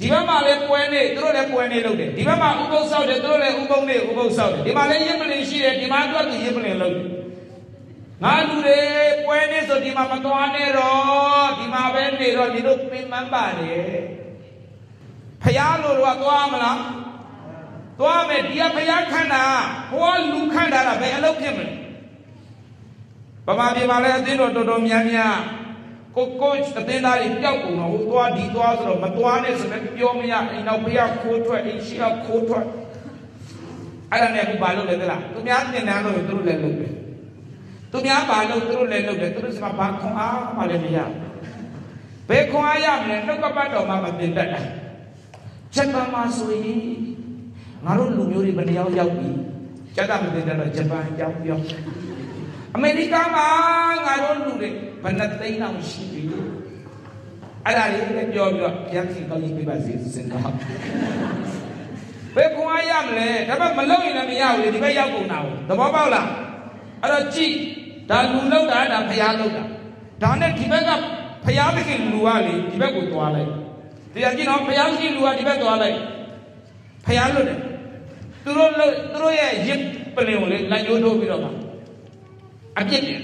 ဒီဘက်မှာလည်းပွဲနေသူတို့လည်းပွဲနေလုပ်တယ်ဒီဘက်မှာဥပုသ်ဆောက်တယ်သူတို့လည်းဥပုသ်နေဥပုသ်ဆောက်တယ်ဒီမှာလည်းရစ်ပလင်ရှိတယ်ဒီမှာသူကသူရစ်ပလင်လုပ်တယ် ငါလူတွေပွဲနေဆိုဒီမှာမသွားနဲ့တော့ဒီမှာပဲနေတော့ဒီတို့ပင်မပါလေဖယားလို့တော့သွားမလားသွားမယ်ဒီကဖယားခန္ဓာဟိုကလူခန္ဓာကဘယ်အလုပ်ဖြစ်မလဲဗမာပြည်မှာလည်းအသင်းတော်တော်တော်များများကိုကိုအသင်းသားတွေပျောက်ကုန်တော့ဟိုသွားဒီသွားဆိုတော့မသွားနဲ့ဆိုလည်းပြောမရအိမ်နောက်ဖယားခိုးထွက်အိမ်ရှိကခိုးထွက်အဲ့ဒါနဲ့အခုဘာလုပ်လဲသလားသူများတင်တန်းလို့သူတို့လည်းလုပ်တယ် သူများဘာလို့သူတို့လည်းလုပ်တယ်သူတို့စမဘာခွန်အားမှလည်းမရဘယ်ခွန်အားရမလဲနှုတ်ကပတ်တော်မှမပြင်တတ်တာဂျပန်မှာဆိုရင်ငါတို့လူမျိုးတွေဘယ်နှယောက်ရောက်ပြီကျက်တာမတင်တတ်တော့ဂျပန်ရောက်ပြောအမေရိကမှာငါတို့လူတွေဘယ်နှသိန်းလောက်ရှိပြီအဲ့ဒါလေးလည်းပြောပြီးတော့ဘုရားခင်ကောင်းကြီးပြပါစေစင်တော့ဘယ်ခွန်အားရမလဲဒါပေမဲ့မလုပ်ရင်လည်းမရဘူးလေဒီဘက်ရောက်ကုန်တာကိုသဘောပေါက်လားအဲ့တော့ကြည့် ဒါလူလောက်တာဒါဖျားလောက်တာဒါနဲ့ဒီဘက်ကဖျားသခင်လူကလေဒီဘက်ကိုသွားလိုက်တရားကြည့်နော်ဖျားသခင်လူကဒီဘက်သွားလိုက်ဖျားလွတ်တယ်သူတို့သူတို့ရဲ့ရစ်ပလင်ကိုလေလက်ညှိုးထိုးပြီးတော့အပြစ်တယ်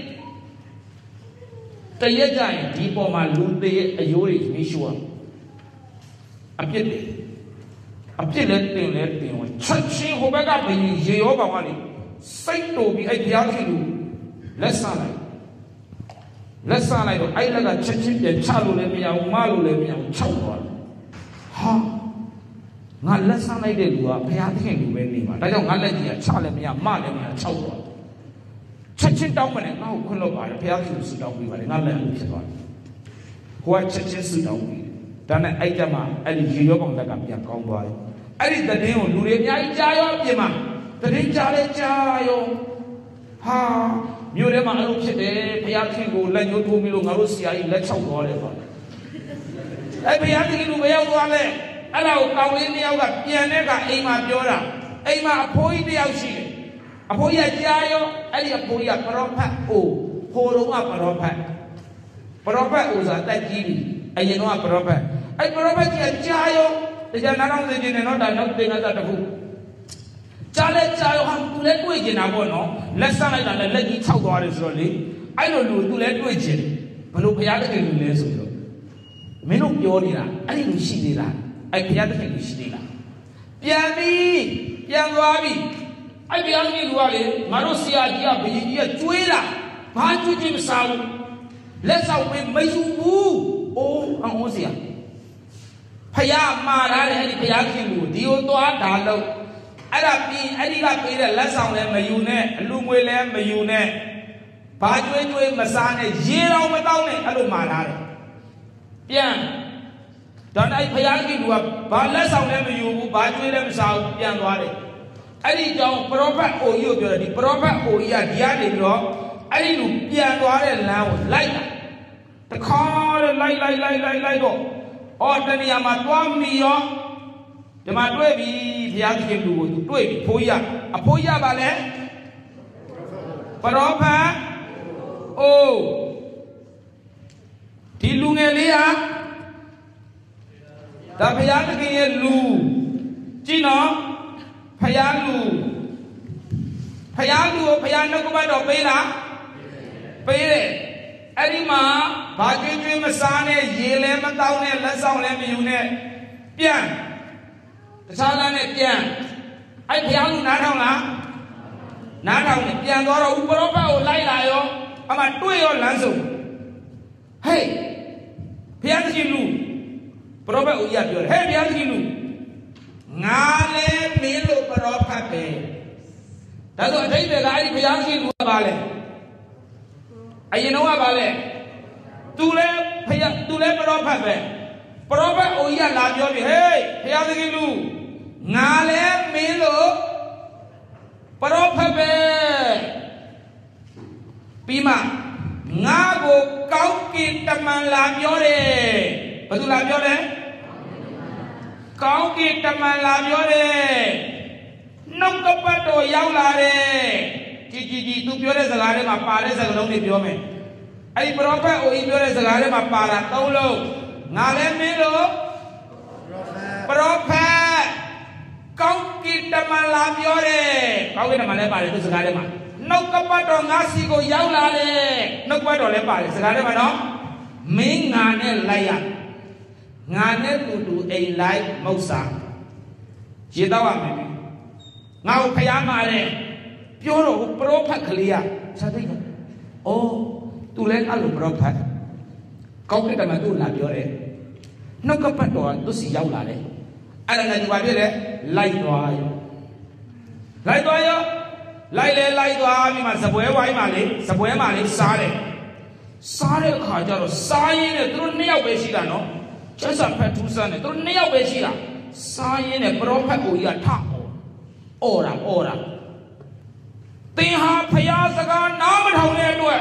တရက်ကြရင်ဒီပေါ်မှာလူသေးရဲ့အယိုးတွေမိရှုအောင်အပြစ်တယ်အပြစ်လည်းတင်လည်းတင်ဝင်ချက်ချင်းဟိုဘက်ကဘယ်ရေရောပါကလေစိတ်တူပြီးအဲ့ဘုရားခင်လူ လက်ဆလိုက်လက်ဆလိုက်တော့အဲ့လက်ကချက်ချင်းပြန်ချလို့လည်းမရဘူးမလို့လည်းမရဘူးခြောက်သွားတယ်ဟာငါလက်ဆလိုက်တဲ့လူကဘုရားခင်လူပဲနေမှာဒါကြောင့်ငါလက်ကြီးကချလည်းမရမလည်းမရခြောက်သွားချက်ချင်းတောင်းမနဲ့ငါ့ကိုခွင့်လို့ပါတယ်ဘုရားခင်လူဆူတောင်းပြီးပါတယ်ငါလက်လူဖြစ်သွားတယ်ဟိုကချက်ချင်းဆူတောင်းပြီးဒါနဲ့အဲ့ကြမှာအဲ့ဒီရေရောကောင်တက်ကပြန်ကောင်းသွားတယ်အဲ့ဒီတည်င်းကိုလူတွေအများကြီးကြားရောပြင်မှာတရင်ကြားလဲကြားရောဟာ မြို့ထဲမှာအလုပ်ဖြစ်တယ်ဘုရားခင်ကိုလက်ညှိုးထိုးပြီးလို့ငါတို့ဆရာကြီးလက်ချောက်သွားတယ်ပေါ့အဲ့ဘုရားခင်လူမရောက်သွားလဲအဲ့ဒါကိုကောင်လေးတစ်ယောက်ကပြန်တဲ့ကအိမ်မှာပြောတာအိမ်မှာအဖိုးကြီးတစ်ယောက်ရှိတယ်အဖိုးကြီးကကြားရောအဲ့ဒီအဖိုးကြီးကပရောဖက်အိုဟိုတုန်းကပရောဖက်ပရောဖက်အိုဆိုတာတက်ကြီးပြီအရင်တော့ပရောဖက်အဲ့ပရောဖက်ကြီးကကြားရောတရားနာတော်သိနေတယ်နော်ဒါနောက်သင်္ကသတခု ကြားလဲကြားရောဟာသူလည်းတွေ့ကျင်တာပေါ့နော်လက်ဆက်လိုက်တာလည်းလက်ကြီးခြောက်သွားတယ်ဆိုတော့လေအဲ့လိုလူသူလည်းတွေ့ကျင်ဘလို့ဘုရားတကယ်လူလဲဆိုတော့မင်းတို့ပြောနေတာအဲ့ဒီလူရှိသေးလားအဲ့ဘုရားတကယ်လူရှိသေးလားပြန်ပြီပြန်သွားပြီအဲ့ဘုရားကြီးလူကလေငါတို့ဆရာကြီးကဘုရင်ကြီးကကျွေးတာဘာကျွေးကျွေးမစားဘူးလက်ဆောင်ပေးမယူဘူးအိုးအောင်ဆရာဖယားမာထားတယ်အဲ့ဒီဘုရားခင်လူဒီကိုသွားတာလို့ အဲ့ဒါပြီးအဲ့ဒီကပေးတဲ့လက်ဆောင်လည်းမယူနဲ့အလူငွေလည်းမယူနဲ့ဘာကျွေးကျွေးမစားနဲ့ရေတော်မတောင်းနဲ့အဲ့လိုမာထားတယ်ပြန်ဒါနိုင်ဘုရားခင်လူကဘာလက်ဆောင်လည်းမယူဘူးဘာကျွေးလည်းမစားဘူးပြန်သွားတယ်အဲ့ဒီကြောင့်ပရောဖက်အိုကြီးကိုပြောတယ်ဒီပရောဖက်အိုကြီးကဒီကနေပြီးတော့အဲ့ဒီလူပြန်သွားတဲ့လမ်းကိုလိုက်တာတခါလေလိုက်လိုက်လိုက်လိုက်လိုက်တော့အော်တဏှာမှာသွားမီရော ဒီမှာတွေ့ပြီဘုရားခင်လူကိုသူတွေ့ပြီဖိုးရအဖိုးရပါလေပရောဖက်အိုးဒီလူငယ်လေးဟာဒါဘုရားသခင်ရဲ့လူကြည့်နော်ဖယားလူဖယားလူကိုဖယားနှုတ်ကပတ်တော်ပေးလားပေးတယ်အဲ့ဒီမှာဘာကျွေးကျွေးမစားနဲ့ရေလည်းမတောင်းနဲ့လက်ဆောင်လည်းမယူနဲ့ပြန် တခြားလားနဲ့ပြန်အဲ့ဖယားလူနားထောင်လားနားထောင်နဲ့ပြန်သွားတော့ဥပရောဖက်ကိုလိုက်လာရောအမှတွေ့ရောလမ်းစုံဟေးဖယားသခင်လူပရောဖက်ဦးရပြောတယ်ဟေးဖယားသခင်လူငါလည်းမင်းလို့ပရောဖတ်ပဲဒါဆိုအတိတ်ကအဲ့ဒီဘုရားရှိခိုးပါလေအရင်တော့ကပါလေသူလည်းဘုရားသူလည်းပရောဖတ်ပဲပရောဖတ်အိုကြီးကလာပြောပြီဟေးဘုရားသခင်လူ ငါလည်းမင်းလို့ပရောဖတ်ပဲပြီးမှငါကိုကောင်းကင်တမန်လာပြောတယ်ဘယ်သူလာပြောလဲကောင်းကင်တမန်လာပြောတယ်နှုတ်ကပတ်တော်ရောက်လာတယ်ကြည်ကြည်ကြည်သူပြောတဲ့စကားထဲမှာပါတဲ့စကားလုံးတွေပြောမယ်အဲ့ဒီပရောဖက်အိုကြီးပြောတဲ့စကားထဲမှာပါတာသုံးလုံးငါလည်းမင်းလို့ပရောဖက် ကောင်းကင်တမန်လာပြောတယ်ကောင်းကင်တမန်လည်းပါတယ်သူစကားထဲမှာနှုတ်ကပတ်တော်ငါစီကိုရောက်လာတယ်နှုတ်ကပတ်တော်လည်းပါတယ်စကားထဲမှာနော်မင်းငါနဲ့လိုက်ရငါနဲ့တူတူအိမ်လိုက်မုတ်စာရေတော့ရမယ်ငါ့ကိုဖျားမာတယ်ပြောတော့ပရောဖက်ကလေးကစာသိတယ်အော်သူလည်းအဲ့လိုပရောဖက်ကောင်းကင်တမန်သူ့လာပြောတယ်နှုတ်ကပတ်တော်ကသူစီရောက်လာတယ် အဲ့ဒါနဲ့ဒီပါပြည့်တယ်လိုက်သွားရောလိုက်သွားရောလိုက်လေလိုက်သွားပြီးမှစပွဲဝိုင်းမှလေစပွဲမှလေစားတယ်စားတဲ့အခါကျတော့စားရင်းနဲ့သူတို့နှစ်ယောက်ပဲရှိတာနော်ကျက်ဆာဖက်ထူးဆန်းတယ်သူတို့နှစ်ယောက်ပဲရှိတာစားရင်းနဲ့ပရောဖက်ကိုကြီးကထအော်တာအော်တာသင်ဟာဖျားစကားနားမထောင်တဲ့အတွက်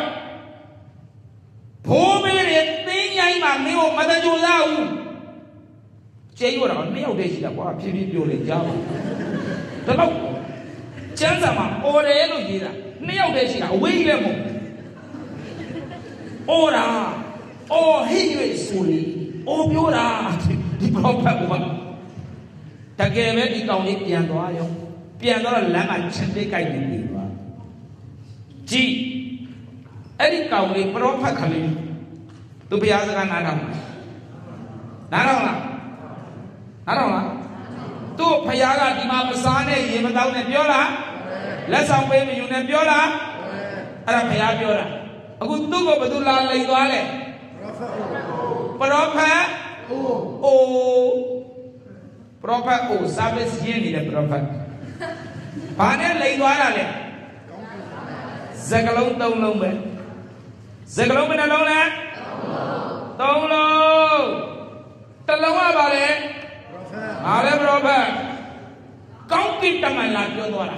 ဘိုးမေးတဲ့သင်ញိုင်းမှာမင်းကိုမတကြိုစားဘူး ကျဲရတာနှစ်ယောက်တည်းရှိတာကွာဖြည်းဖြည်းပြောလေကြားပါဒါတော့ကျန်းစာမှာအော်တယ်လို့ရေးတာနှစ်ယောက်တည်းရှိတာအဝေးကြီးလည်းမဟုတ်အော်တာအော်ဟိရွေးဆိုလေအော်ပြောတာဒီပရောဖက်ကတကယ်ပဲဒီကောင်လေးပြန်သွားရောပြန်တော့လမ်းမှာချက်တိတ်ကြိုက်နေပြီပါကြည်အဲ့ဒီကောင်လေးပရောဖက်ခလေးသူဘုရားစကားနားထောင်နားထောင်လား နားထောင်လားသူ့ဘုရားကဒီမှာမစားနဲ့ရေမတောင်းနဲ့ပြောလားလက်ဆောင်ပေးမယူနဲ့ပြောလားအဲ့ဒါဘုရားပြောတာအခုသူ့ကိုဘယ်သူလာလိန်သွားလဲပရောဖက်အိုပရောဖက်အို service ရင်းနေတဲ့ပရောဖက်ဘာနဲ့လိန်သွားတာလဲစကလုံးသုံးလုံးပဲစကလုံးဘယ်နှလုံးလဲသုံးလုံးတစ်လုံးကပါလေ ဟာလေပရောဖက်ကောင်းကင်တမန်လာပြောသွားတာ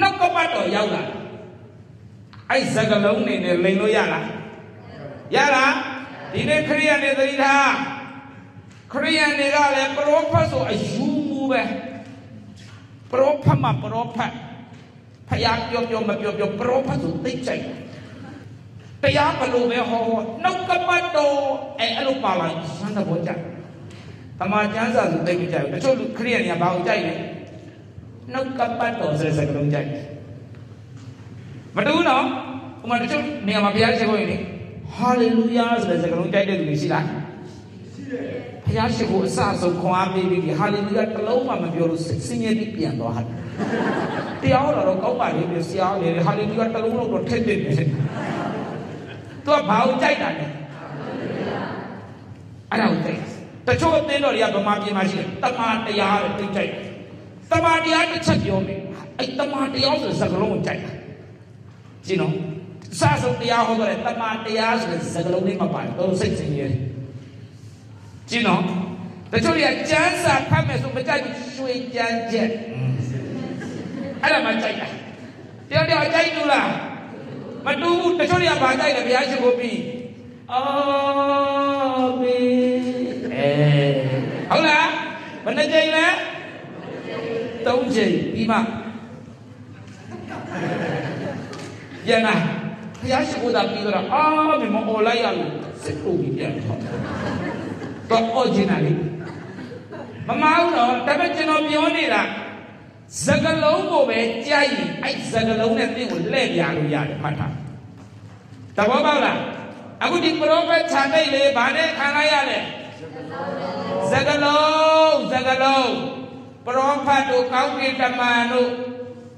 နှုတ်ကပတ်တော်ရောက်လာအဲ့စကလုံးနေနဲ့လိန်လို့ရလားရလားဒီနေ့ခရိယန်နေသတိထားခခရိယန်တွေကလည်းပရောဖက်ဆိုအယူမူပဲပရောဖက်မှာပရောဖက်ဖယားပြောပြောမပြောပြောပရောဖက်ဆိုသိကြိုက်တရားဘလို့ပဲဟောနှုတ်ကပတ်တော်အဲအဲ့လိုပါလာစမ်းတော့ကြတ မန်ကျမ်းစာဆိုသိကြိုက်တချို့ခရိယန်တွေကဘာကိုကြိုက်လဲနှုတ်ကပတ်တော်ဆိုတဲ့စကားလုံးကြိုက်မတူးနော်ဥမာတချို့နေရာမှာဘုရားရှိခိုးရင်လေဟာလေလုယာဆိုတဲ့စကားလုံးကြိုက်တဲ့လူတွေရှိလားရှိတယ်ဘုရားရှိခိုးအစဆုံးခွန်အားပေးပြီးဟာလေလုယာတစ်လုံးမှမပြောလို့စင်ရပြီးပြန်သွားတယ်တရားတော်တော့ကောက်ပါလေပြဆရာလေဟာလေလုယာတစ်လုံးတော့ထက်တဲ့နေတယ်သူကဘာကိုကြိုက်တာလဲအဲ့ဒါကိုကြိုက် တချို့အသင်းတော်တွေကဗမာပြည်မှာရှိတယ်တမန်တရားတွေသိကြိုက်တမန်တရားတစ်ချက်ပြောမယ်အဲ့တမန်တရားဆိုတဲ့စကားလုံးကိုကြိုက်တာကြည့်နော်အစဆုံးတရားဟောတော့တမန်တရားဆိုတဲ့စကားလုံးလေးမပါတယ်တော့စိတ်ဆင်းရဲကြည့်နော်တချို့တွေကကျမ်းစာဖတ်မယ်ဆိုမကြိုက်ဘူးရွှေကျမ်းချက်အဲ့ဒါမှကြိုက်တာတရားတရားကြိုက်လို့လားမတူဘူးတချို့တွေကဘာကြိုက်လဲဘုရားရှိခိုးပြီးအာမင်အဲ ဟုတ်လားဘယ်နှကြိမ်လဲသုံးကြိမ်ပြီးမှပြန်လာဘုရားရှိခိုးတာပြီးတော့အာမင်မအော်လိုက်ရလို့စစ်လို့ပြန်တော့တော့အော်ဂျင်နာလေးမမအောင်တော့ဒါပေမဲ့ကျွန်တော်ပြောနေတာစကလုံးကိုပဲကြိုက်ရင်အဲ့စကလုံးနဲ့တင့်ကိုလှည့်ပြလို့ရတယ်မှတ်ထားတဘောပေါက်လားအခုဒီပရောဖက်ခြံတိတ်လေးဗာနဲ့ခံလိုက်ရလဲစကလုံး စကလုံးပရောဖက်တို့ကောင်းကင်တမန်တို့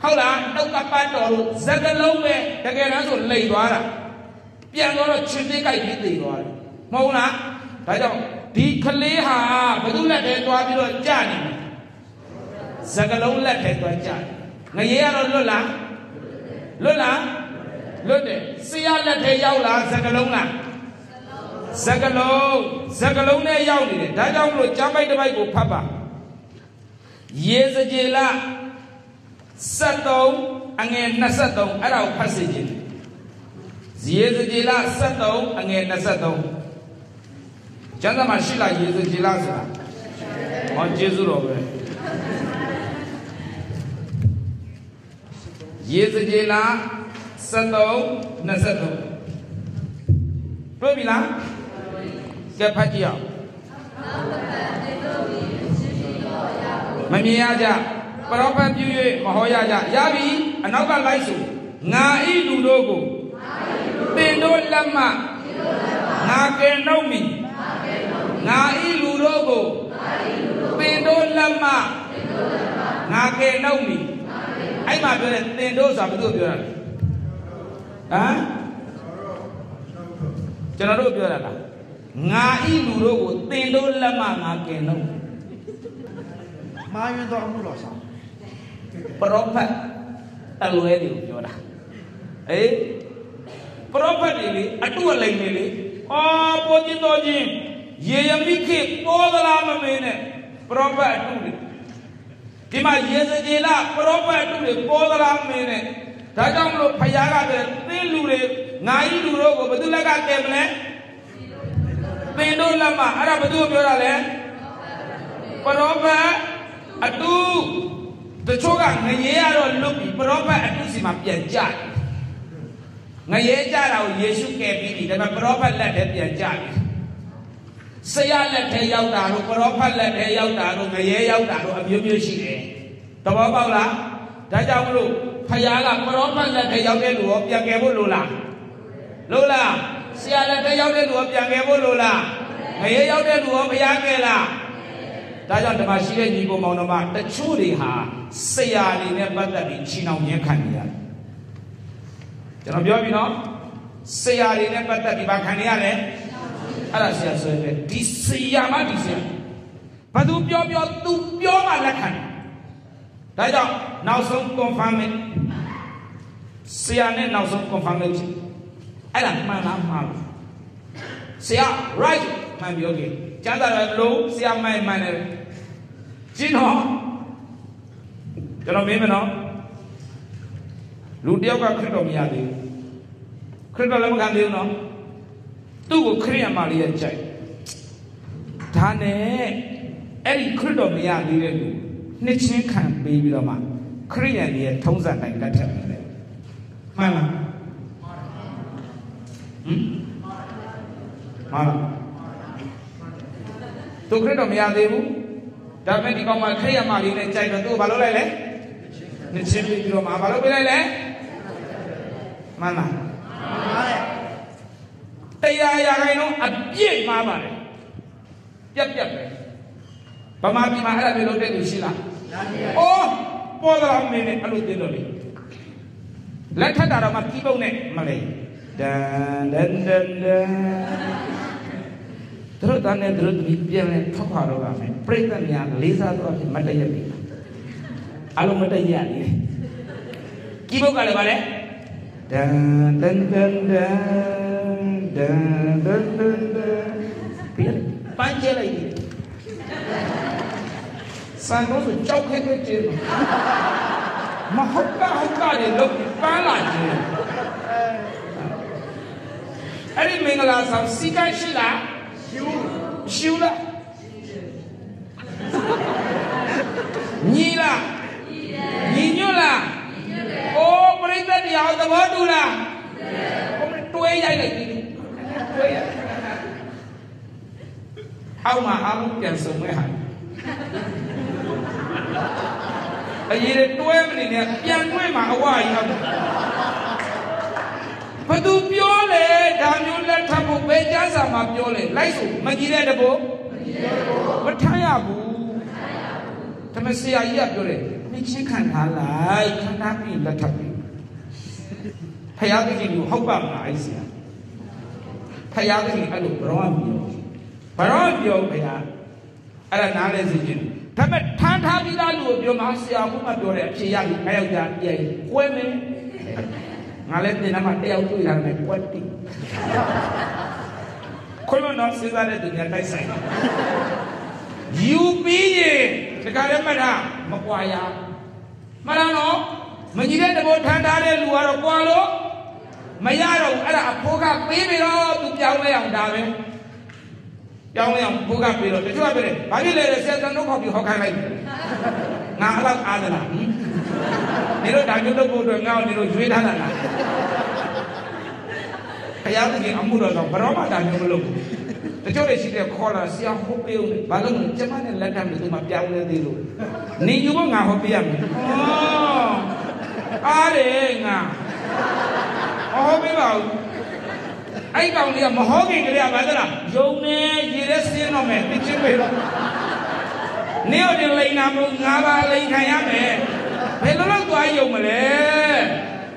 ဟုတ်လားနှုတ်ကပတ်တော်တို့စကလုံးပဲတကယ်တမ်းဆိုလိန်သွားတာပြန်တော့ချင်းသိကြိုက်ပြီးသိသွားတယ်မဟုတ်လားဒါကြောင့်ဒီကလေးဟာဘသူလက်ထဲသွားပြီးတော့ကြာနေတယ်စကလုံးလက်ထဲသွားကြာငရေကတော့လွတ်လားလွတ်လားလွတ်တယ်ဆရာလက်ထဲရောက်လားစကလုံးလား စကလုံးစကလုံးနဲ့ရောက်နေတယ်ဒါကြောင့်မလို့ကျမ်းပိုက်တစ်ပိုက်ကိုဖတ်ပါရေစကြေလ73အငယ်23အဲ့ဒါကိုဖတ်စေခြင်းရေစကြေလ73အငယ်23ကျမ်းစာမှာရှိလားယေရှုကြည်လားဆိုတာဟောကျေးဇူးတော်ပဲယေရှုကြည်လား73 23တွေ့ပြီလား ကဲဖတ်ကြည့်အောင်မမြင်ရကြပရောဖက်ပြု၍မဟောရကြရပြီအနောက်ကလိုက်စုငါဤလူတို့ကိုသင်တို့လက်မှငါကယ်နှုတ်မည်ငါဤလူတို့ကိုသင်တို့လက်မှငါကယ်နှုတ်မည်အဲ့မှာပြောတဲ့သင်တို့ဆိုတာဘယ်သူပြောတာလဲဟမ်ကျွန်တော်တို့ပြောတာလား ငါဤလူတို့ကိုသင်တို့လက်မှငါကယ်နှုတ်မှားယွင်းသောအမှုတော်ဆောင်ပရောဖက်အလွဲတွေကိုပြောတာအေးပရောဖက်တွေလေအတုအလိမ်တွေလေအာပေါ်ကျင်တော်ချင်းယေရမိခေပေါ်သလားမမင်းနဲ့ပရောဖက်အတုတွေဒီမှာယေဇကျေလပရောဖက်အတုတွေပေါ်သလားမင်းနဲ့ဒါကြောင့်မလို့ဖယားကပြောသင်လူတွေငါဤလူတို့ကိုဘယ်သူလက်ကကယ်မလဲ သင်တို့လက်မှာအဲ့ဒါဘယ်သူပြောတာလဲပရောဖက်အတုတချို့ကငရေရတော့လွတ်ပြီပရောဖက်အတုစီမှာပြန်ကြတယ်ငရေကြတာကိုယေရှုကယ်ပြီးပြီဒါပေမဲ့ပရောဖက်လက်ထဲပြန်ကြတယ်ဆရာလက်ထဲရောက်တာတို့ပရောဖက်လက်ထဲရောက်တာတို့ငရေရောက်တာတို့အမျိုးမျိုးရှိတယ်တဘောပေါက်လားဒါကြောင့်မလို့ဖယားကပရောဖက်လက်ထဲရောက်တဲ့လူရောပြန်ကယ်ဖို့လိုလားလိုလား ဆရာလက်ထဲရောက်တဲ့လူရောပြန်ကယ်ဖို့လိုလားငရေရောက်တဲ့လူရောဖယားကယ်လားဒါကြောင့်ဓမ္မရှိတဲ့ညီကိုမောင်တော်မတချို့တွေဟာဆရာတွေနဲ့ပတ်သက်ပြီးချီနှောင်ရင်းခံနေရတယ်ကျွန်တော်ပြောပြီနော်ဆရာတွေနဲ့ပတ်သက်ပြီးဘာခံနေရလဲအဲ့ဒါဆရာဆိုရင်ဒီဆရာမဒီဆရာဘာသူပြောပြောသူပြောမှလက်ခံတယ်ဒါကြောင့်နောက်ဆုံး confirm ဆရာနဲ့နောက်ဆုံး confirm ဖြစ် အဲ့ဒါမှန်လားမှားလားဆရာ right မှန်ပြောကြကျမ်းစာလည်းလို့ဆရာမိုင်မှန်တယ်ကျင်းတော့ကျွန်တော်မင်းမနော်လူတယောက်ကခရစ်တော်မရသေးဘူးခရစ်တော်လည်းမခံသေးဘူးနော်သူ့ကိုခရိယမလေးရဲ့ကြိုက်ဒဒါနဲ့အဲ့ဒီခရစ်တော်မရသေးတဲ့လူနှစ်ချင်းခံပေးပြီးတော့မှခရိယန်ရဲ့ထုံးစံတိုင်းလက်ထပ်တယ်မှန်လား ဟမ်မှန်လားသူခရစ်တော်မရသေးဘူးဒါပေမဲ့ဒီကောင်မခရိယမလေးနဲ့ကြိုက်တော့သူဘာလုပ်လိုက်လဲနှစ်ချင်းပေးပြီးတော့မှဘာလုပ်ပေးလိုက်လဲမှန်လားတရားရာခိုင်နှုန်းအပြည့်မှားပါတယ်ပြက်ပြက်ပဲဗမာပြည်မှာအဲ့ဒါမျိုးလုပ်တဲ့လူရှိလား။အိုးပေါ်လာမင်းနဲ့အဲ့လိုတင်တော့လေ။လက်ထက်တာတော့မှပြီးပုံနဲ့မလေး။ ဒန်ဒန်ဒန်ဒန်တို့တန်းနဲ့တို့ဒီပြန်လဲထောက်ခွာတော့ကမယ်ပြိတ္တများလေးစားတော့မတည့်ရပြီ။အလုံးမတည့်ရလေ။ကြီးဘုတ်ကလည်းဗါလဲ။ဒန်ဒန်ဒန်ဒန်ဒန်ဒန်ဒန်ဒန်ပြန်ပန်းကျလိုက်တယ်စံတော့ဆိုကြောက်ခဲခဲကျင်းမဟုတ်ကဟုတ်ကလေလို့ပန်းလာကျင်း အဲ့ဒီမင်္ဂလာဆောင်စီကရှိလားရှူရှူလားညီလားညီညွတ်လားအိုးပြိတ္တတရားသဘောတူလားဘုမတွေးရိုက်လိုက်ပြီတွေးရအောက်မှာအားလုံးပြန်စုံမဲ့ဟာအရေးတွဲမနေနဲ့ပြန်တွဲမှာအဝါကြီးဟုတ် ဘသူပြောလေဒါမျိုးလက်ထပ်ဖို့ဘယ်ကျမ်းစာမှာပြောလေလိုက်ဆိုမကြည့်တဲ့တဘောမထမ်းရဘူးတမဆရာကြီးကပြောတယ်နှချင်းခံထားလိုက်ခံထားပြီးလက်ထပ်ပြီးဖယားသခင်ကဟုတ်ပါမလားအဲ့ဆရာဖယားသခင်အဲ့လိုဘရောပြောဘရောပြောဖယားအဲ့ဒါနားလဲစီခြင်းဒါပေမဲ့ထမ်းထားပြီးသားလူကိုပြောမှာဆရာဘုမပြောတဲ့အဖြေရပြီငါယောက်ျားပြန်ကွဲမယ် ငါလည်းတင်နာမှာတယောက်တွေ့လာမယ်ကွက်တိခွေးမနော်စဉ်းစားတဲ့သူများတိုက်ဆိုင်ယူပြီးရင်တခါလည်းမှတ်တာမကွာရမှတ်တာနော်မကြီးတဲ့တဘောထမ်းထားတဲ့လူကတော့ကွာလို့မရတော့ဘူးအဲ့ဒါအဖိုးကပေးပြီးတော့သူပြောင်းလဲအောင်ဒါပဲပြောင်းလဲအောင်ဘုကပြေတော့တချို့ကပြောတယ်ဘာဖြစ်လဲလဲဆရာတော်တို့ခေါ်ပြီးဟောခိုင်းလိုက်ငါအဲ့လောက်အားသလား နေတော့ဒါမျိုးလုပ်ဖို့အတွက်ငါ့ကိုနေလို့ရွေးထားတာလားဘုရားသခင်အမှုတော်တော့ဘရောမှဒါမျိုးမလုပ်ဘူးတချို့တွေရှိတယ်ခေါ်လာဆရာဟောပေးဦးတယ်ဘာလို့လဲကျမနဲ့လက်ထပ်လို့သူမှပြောင်းလဲသေးလို့နေယူဖို့ငါဟောပေးရမယ်ဩအားတယ်ငါဟောပေးပါဦးအဲ့ကောင်လေးကမဟောခင်ကလေးကဘာလဲလားယုံနေရည်ရဲစင်းတော့မယ်သိချင်းပဲတော့နေရတဲ့လိန်နာမို့ငါပါလိန်ခံရမယ် ဘယ်လိုလုပ်သွားယုံမလဲ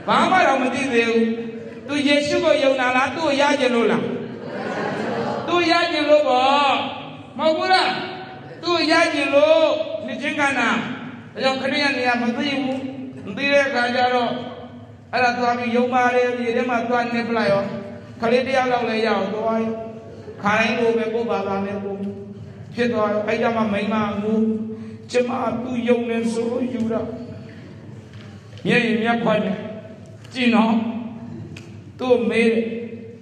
ဘာမှတော့မသိသေးဘူးသူယေရှုကိုယုံတာလားသူ့ကိုရကြလို့လားသူ့ရကြလို့ပေါ့မဟုတ်ဘူးလားသူ့ရကြလို့နှစ်ချင်းကနာဒါကြောင့်ခရိယနေရာမသိဘူးမသိတဲ့အခါကျတော့အဲ့ဒါသွားပြီးယုံပါတယ်ဒီထဲမှာသွားနေပလိုက်ရောခလေးတယောက်လောက်လည်းရအောင်သွားရောခါတိုင်းလိုပဲကိုဘာသာနဲ့ကိုဖြစ်သွားရောအဲ့ကြမှာမိမငူကျမသူယုံနေဆိုလို့ယူတော့ မျက်ရည်မျက်ခွက်နဲ့ကြည်နော်သူ့မေး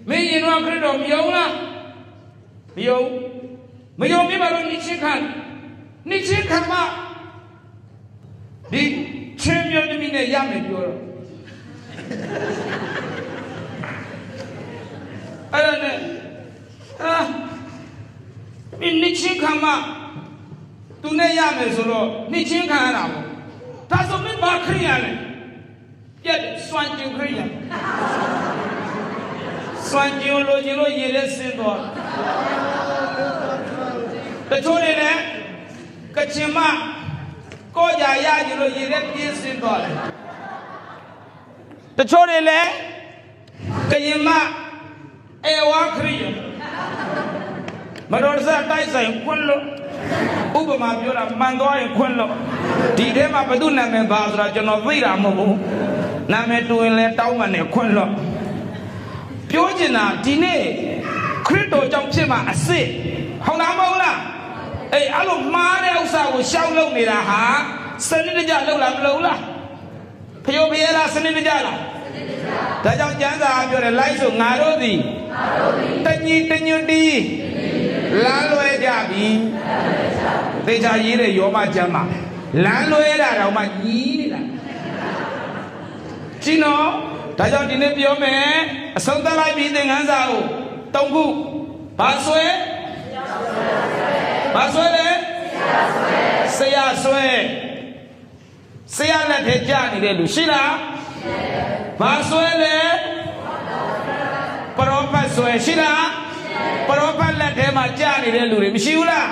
မင်းရင်တော့ခရစ်တော်မယုံလားမယုံမယုံပြပါလို့နိချင်းခံနိချင်းခံမဒီချင်းမျိုးသမီးနဲ့ရမယ်ပြောတော့အဲ့ဒါနဲ့အာမင်းနိချင်းခံမသူနဲ့ရမယ်ဆိုတော့နိချင်းခံရတာပေါ့ဒါဆိုမင်းဘာခရိယာလဲ ပြက်စွန့်ကျင်ခရိယာစွန့်ကျင်လို့ကျင်လို့ရည်လက်စင်းသွားတချို့တွေလည်းကချင်မကိုကြရကျင်လို့ရည်လက်ပြင်းစင်းသွားတယ်တချို့တွေလည်းကရင်မအေဝါခရိယာမတော်စတိုက်ဆိုင်ခွန်းလို့ဥပမာပြောတာမှန်သွားရင်ခွန်းလို့ဒီထဲမှာဘု து နာမည်ပါဆိုတာကျွန်တော်သိတာမဟုတ်ဘူး နာမည်တူရင်လည်းတောင်းမှနဲ့ခွန်းလို့ပြောချင်တာဒီနေ့ခရစ်တော်ကြောင့်ဖြစ်မှာအစ်စ်ဟုတ်လားမဟုတ်လားအေးအဲ့လိုမှားတဲ့ဥစ္စာကိုရှောက်လုပ်နေတာဟာစနစ်တကျလုပ်လားမလုပ်လားဖျို့ဖျဲလားစနစ်တကျလားဒါကြောင့်ကျမ်းစာပြောတယ်လိုက်ဆိုငါတို့သည်တညီတညွတ်တီးလမ်းလွဲကြပြီသေချာရေးတဲ့ယောမကျမ်းမှာလမ်းလွဲတာတော့မှညီးနေတာ ကြည့်နော်ဒါကြောင့်ဒီနေ့ပြောမယ်အဆုံးသတ်လိုက်ပြီသင်္ကန်းစာကိုတုံခုဘာဆွဲဘာဆွဲလဲဆရာဆွဲဆရာလက်ထဲကြာနေတဲ့လူရှိလားဘာဆွဲလဲပရောဖက်ဆွဲရှိလားပရောဖက်လက်ထဲမှာကြာနေတဲ့လူတွေမရှိဘူးလား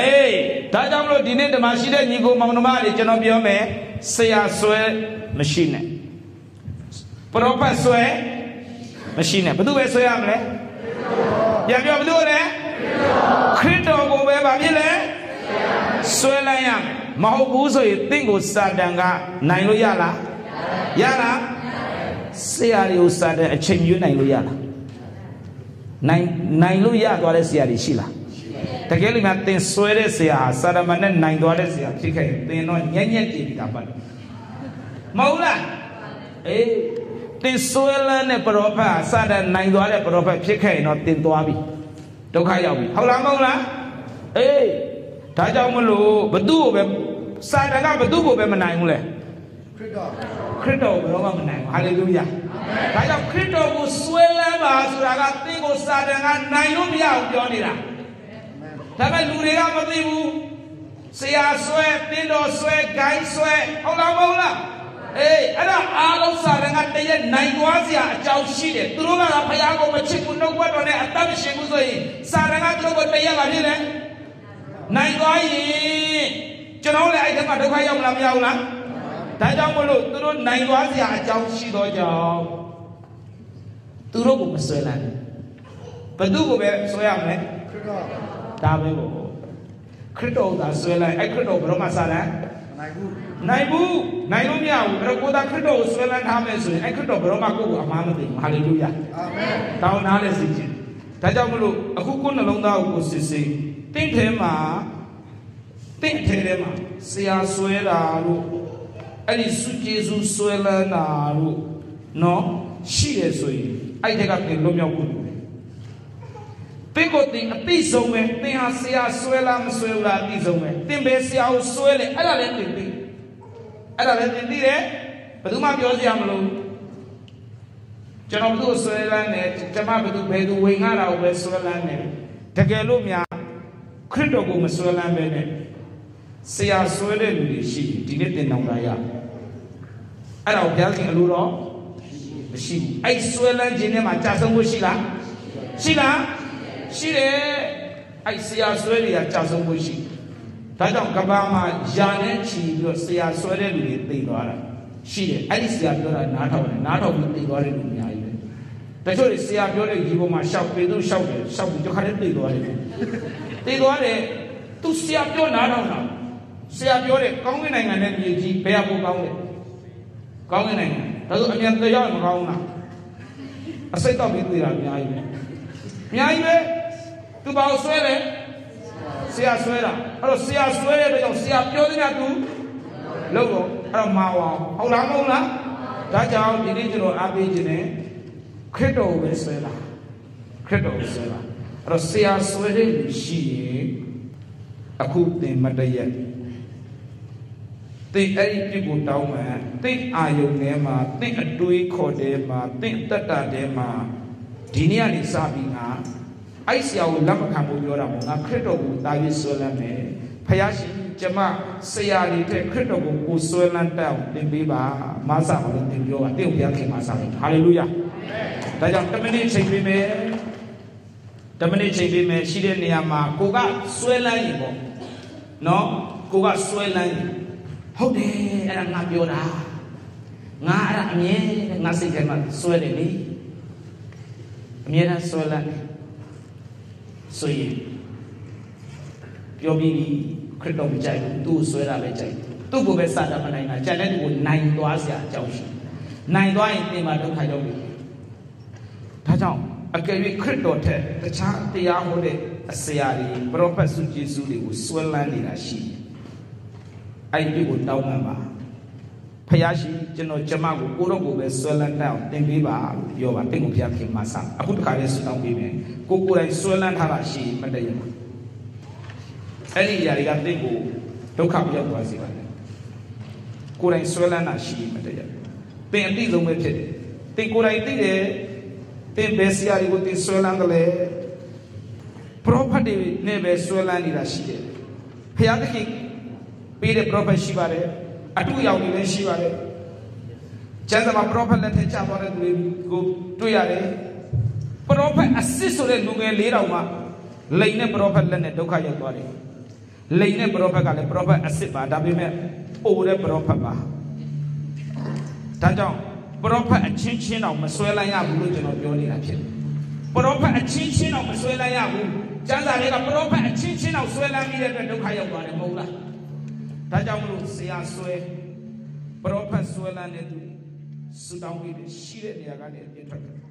အေးဒါကြောင့်မလို့ဒီနေ့ဓမ္မရှိတဲ့ညီကိုမောင်နှမတွေကျွန်တော်ပြောမယ်ဆရာဆွဲမရှိနဲ့ ပရောဖက်ဆွဲမရှိနဲ့ဘယ်သူပဲဆွဲရမလဲပြန်ပြောဘယ်သူလဲခရစ်တော်ကိုပဲဗာဖြစ်လဲဆွဲလိုက်ရမယ်မဟုတ်ဘူးဆိုရင်တင့်ကိုစာတန်ကနိုင်လို့ရလားရလားဆရာတွေကိုစာတန်အချိန်ယူနိုင်လို့ရလားနိုင်နိုင်လို့ရသွားတဲ့ဆရာတွေရှိလားတကယ်လို့များတင်ဆွဲတဲ့ဆရာဟာစာရမန်နဲ့နိုင်သွားတဲ့ဆရာဖြစ်ခဲ့ရင်တင်တော့ညက်ညက်ကြည့်ပြီးတာပတ်မဟုတ်လားအေး တင်ဆွဲလန်းတဲ့ပရောဖက်ဟာစာတန်နိုင်သွားတဲ့ပရောဖက်ဖြစ်ခဲ့ရင်တော့တင်သွားပြီဒုက္ခရောက်ပြီဟုတ်လားမဟုတ်လားအေးဒါကြောင့်မလို့ဘသူ့ကိုပဲစာတန်ကဘသူ့ကိုပဲမနိုင်ဘူးလေခရစ်တော်ခရစ်တော်ဘယ်တော့မှမနိုင်ဘူးဟာလေလုယာဒါကြောင့်ခရစ်တော်ကိုဆွဲလန်းပါဆိုတာကသင်ကိုစာတန်ကနိုင်လို့မရဘူးပြောနေတာဒါပေမဲ့လူတွေကမသိဘူးဆရာဆွဲတင်းတော်ဆွဲဂိုင်းဆွဲဟုတ်လားမဟုတ်လား အေးအဲ့ဒါအားလုံးစာတန်ကတရက်နိုင်သွားစရာအကြောင်းရှိတယ်သူတို့ကဖယားကိုမချစ်ဘူးနှုတ်ဘတ်တော်နဲ့အသက်မရှိဘူးဆိုရင်စာတန်ကသူတို့ကိုတရက်ပါဖြစ်တယ်နိုင်သွားရင်ကျွန်တော်လည်းအဲ့ဒီမှာဒုက္ခရောက်မလားမရောက်လားဒါကြောင့်မလို့သူတို့နိုင်သွားစရာအကြောင်းရှိသောကြောင့်သူတို့ကိုမဆွဲလန်းဘယ်သူကိုပဲဆွဲရမလဲခရစ်တော်ဒါပဲပေါ့ခရစ်တော်သာဆွဲလိုက်အဲ့ခရစ်တော်ဘယ်တော့မှစားလိုက်နိုင်ဘူး နိုင်ဘူးနိုင်လို့မရဘူးအဲ့တော့ကိုသာခရစ်တော်ကိုဆွဲလန်းထားမယ်ဆိုရင်အဲ့ခရစ်တော်ဘယ်တော့မှကိုယ့်ကိုအမှားမသိဘူးဟာလေလုယာအာမင်တောင်းနာလဲစီခြင်းဒါကြောင့်မလို့အခုကိုယ်နှလုံးသားကိုကိုစစ်စစ်တင့်ထဲမှာတင့်ထဲထဲမှာဆရာဆွဲတာလို့အဲ့ဒီစုကျေစုဆွဲလန်းတာလို့နော်ရှိရဆိုရင်အဲ့ဒီကတင်လွတ်မြောက်ဖို့လိုတယ်တင့်ကိုတင်အသိဆုံးပဲတင်ဟာဆရာဆွဲလားမဆွဲဘူးလားအသိဆုံးပဲတင်ပဲဆရာကိုဆွဲလေအဲ့ဒါလည်းတင်သိ အဲ့ဒါလည်းတင်သိတယ်ဘယ်သူမှပြောစရာမလိုဘူးကျွန်တော်ဘုသူ့ဆွဲလန်းတယ်ကျွန်မဘုသူဘယ်သူဝင်ငါတာကိုပဲဆွဲလန်းတယ်တကယ်လို့များခရစ်တော်ကိုမဆွဲလန်းပဲနဲ့ဆရာဆွဲတဲ့လူတွေရှိရင်ဒီနေ့တင်တောင်လာရအဲ့တော့ဘုရားခင်အလိုတော်မရှိဘူးအဲ့ဆွဲလန်းခြင်းထဲမှာကြာဆုံးဖို့ရှိလားရှိလားရှိတယ်အဲ့ဆရာဆွဲတွေကကြာဆုံးဖို့ရှိ ဒါကြောင့်ကဘာမှာယာနဲ့ချီပြီးတော့ဆရာဆွဲတဲ့လူတွေသိသွားတာရှိတယ်အဲ့ဒီဆရာပြောတာနားထောင်တယ်နားထောင်ပြီးသိသွားတဲ့လူအများကြီးပဲတချို့တွေဆရာပြောတဲ့ဒီပေါ်မှာရှောက်ပေသူရှောက်တယ်ရှောက်ပြီးတခါတည်းသိသွားတယ်သိသွားတယ်သူဆရာပြောနားထောင်တာဆရာပြောတယ်ကောင်းကင်နိုင်ငံနဲ့မြေကြီးဘယ်ဟာပိုကောင်းလဲကောင်းကင်နိုင်ငံဒါဆိုအမြန်တရားမကောင်းဘူးလားအစိတ်တော့ပြီးသိတာအများကြီးပဲအများကြီးပဲသူဘာလို့ဆွဲလဲ ဆရာဆွဲတာအဲ့တော့ဆရာဆွဲတဲ့အတွက်ကြောင့်ဆရာပြောတဲ့ကသူလို့တော့အဲ့တော့မာဝအောင်ဟုတ်လားမဟုတ်လားဒါကြောင့်ဒီနေ့ကျွန်တော်အားပေးခြင်းနဲ့ခရစ်တော်ကိုပဲဆွဲလာခရစ်တော်ကိုဆွဲလာအဲ့တော့ဆရာဆွဲတဲ့လူရှိရင်အခုသင်မတရက်သင်အဲ့ဒီပြစ်ကိုတောင်းမှန်သင်အာယုန်ထဲမှာသင်အတွေးခေါ်ထဲမှာသင်တက်တာထဲမှာဒီနေ့ကနေစပြီးငါ အဲ့ဆရာကိုလက်မခံဖို့ပြောတာမဟုတ်ငါခရစ်တော်ကိုတာပြီးဆွဲလမ်းမယ်ဖယားရှင်ကျမဆရာတွေတဲ့ခရစ်တော်ကိုကိုဆွဲလန်းတက်အောင်သင်ပေးပါမဆာပါလို့သင်ပြောပါတင့်ကိုဘုရားခင်မဆာပါဟာလေလုယာဒါကြောင့်10မိနစ်ချိန်ပေးမယ်10မိနစ်ချိန်ပေးမယ်ရှိတဲ့နေရာမှာကိုကဆွဲလန်းရင်ပေါ့နော်ကိုကဆွဲလန်းရင်ဟုတ်တယ်အဲ့ဒါငါပြောတာငါအဲ့ဒါအမြဲငါစိတ်ထဲမှာဆွဲတယ်လေအမြဲတမ်းဆွဲလန်းတယ် ဆိုရင်ပြောပြီးခရစ်တော်မကြိုက်ဘူးသူ့ကိုဆွဲတာပဲကြိုက်တယ်သူ့ကိုပဲစတာမနိုင်တာကြံတဲ့သူကိုနိုင်သွားစရာအကြောင်းရှိနိုင်သွားရင်သင်မှာဒုက္ခရောက်ပြီဒါကြောင့်အကယ်၍ခရစ်တော်ထက်တခြားတရားဟောတဲ့အစရာတွေပရောဖက်စုဂျေစုတွေကိုဆွဲလန်းနေတာရှိတယ်အဲ့ဒီကိုတောင်းမှန်ပါ ဖယားရှိကျွန်တော်ကျမကိုကိုတော့ကိုပဲဆွဲလန်းတတ်အောင်တင်ပေးပါလို့ပြောပါတင့်ကိုဖယားခင်မဆာအခုတခါလေးဆူတောင်းပေးမယ်ကိုကိုယ်တိုင်ဆွဲလန်းထားတာရှိမတည့်ရမှာအဲ့ဒီຢာတွေကတင့်ကိုဒုက္ခပြောက်သွားစေပါနဲ့ကိုယ်တိုင်ဆွဲလန်းတာရှိမတည့်ရတင်အတိဆုံးပဲဖြစ်တယ်တင်ကိုယ်တိုင်သိတယ်တင်ဘယ်ဆရာတွေကိုတင်ဆွဲလန်းတယ်လဲပရောဖက်တွေနဲ့ပဲဆွဲလန်းနေတာရှိတယ်ဖယားသခင်ပေးတဲ့ပရောဖက်ရှိပါတယ် အတူရောက်နေလည်းရှိပါတယ်ကျမ်းစာမှာပရောဖက်လက်ထက်ချသွားတဲ့သူတွေကိုတွေ့ရတယ်ပရောဖက်အစစ်ဆိုတဲ့လူငယ်၄တောင်မှလိန်နဲ့ပရောဖက်လက်နဲ့ဒုက္ခရောက်သွားတယ်လိန်နဲ့ပရောဖက်ကလည်းပရောဖက်အစစ်ပါဒါပေမဲ့အိုတဲ့ပရောဖက်ပါဒါကြောင့်ပရောဖက်အချင်းချင်းတော့မဆွဲလိုက်ရဘူးလို့ကျွန်တော်ပြောနေတာဖြစ်တယ်ပရောဖက်အချင်းချင်းတော့မဆွဲလိုက်ရဘူးကျမ်းစာတွေကပရောဖက်အချင်းချင်းတော့ဆွဲလန်းပြီးတဲ့အတွက်ဒုက္ခရောက်သွားတယ်မဟုတ်လား ဒါကြောင့်မလို့ဆရာဆွဲပရောဖက်ဆွဲလန်းတဲ့သူစူတောင်းပြီးရှိတဲ့နေရာကနေအပြစ်ထွက်တယ်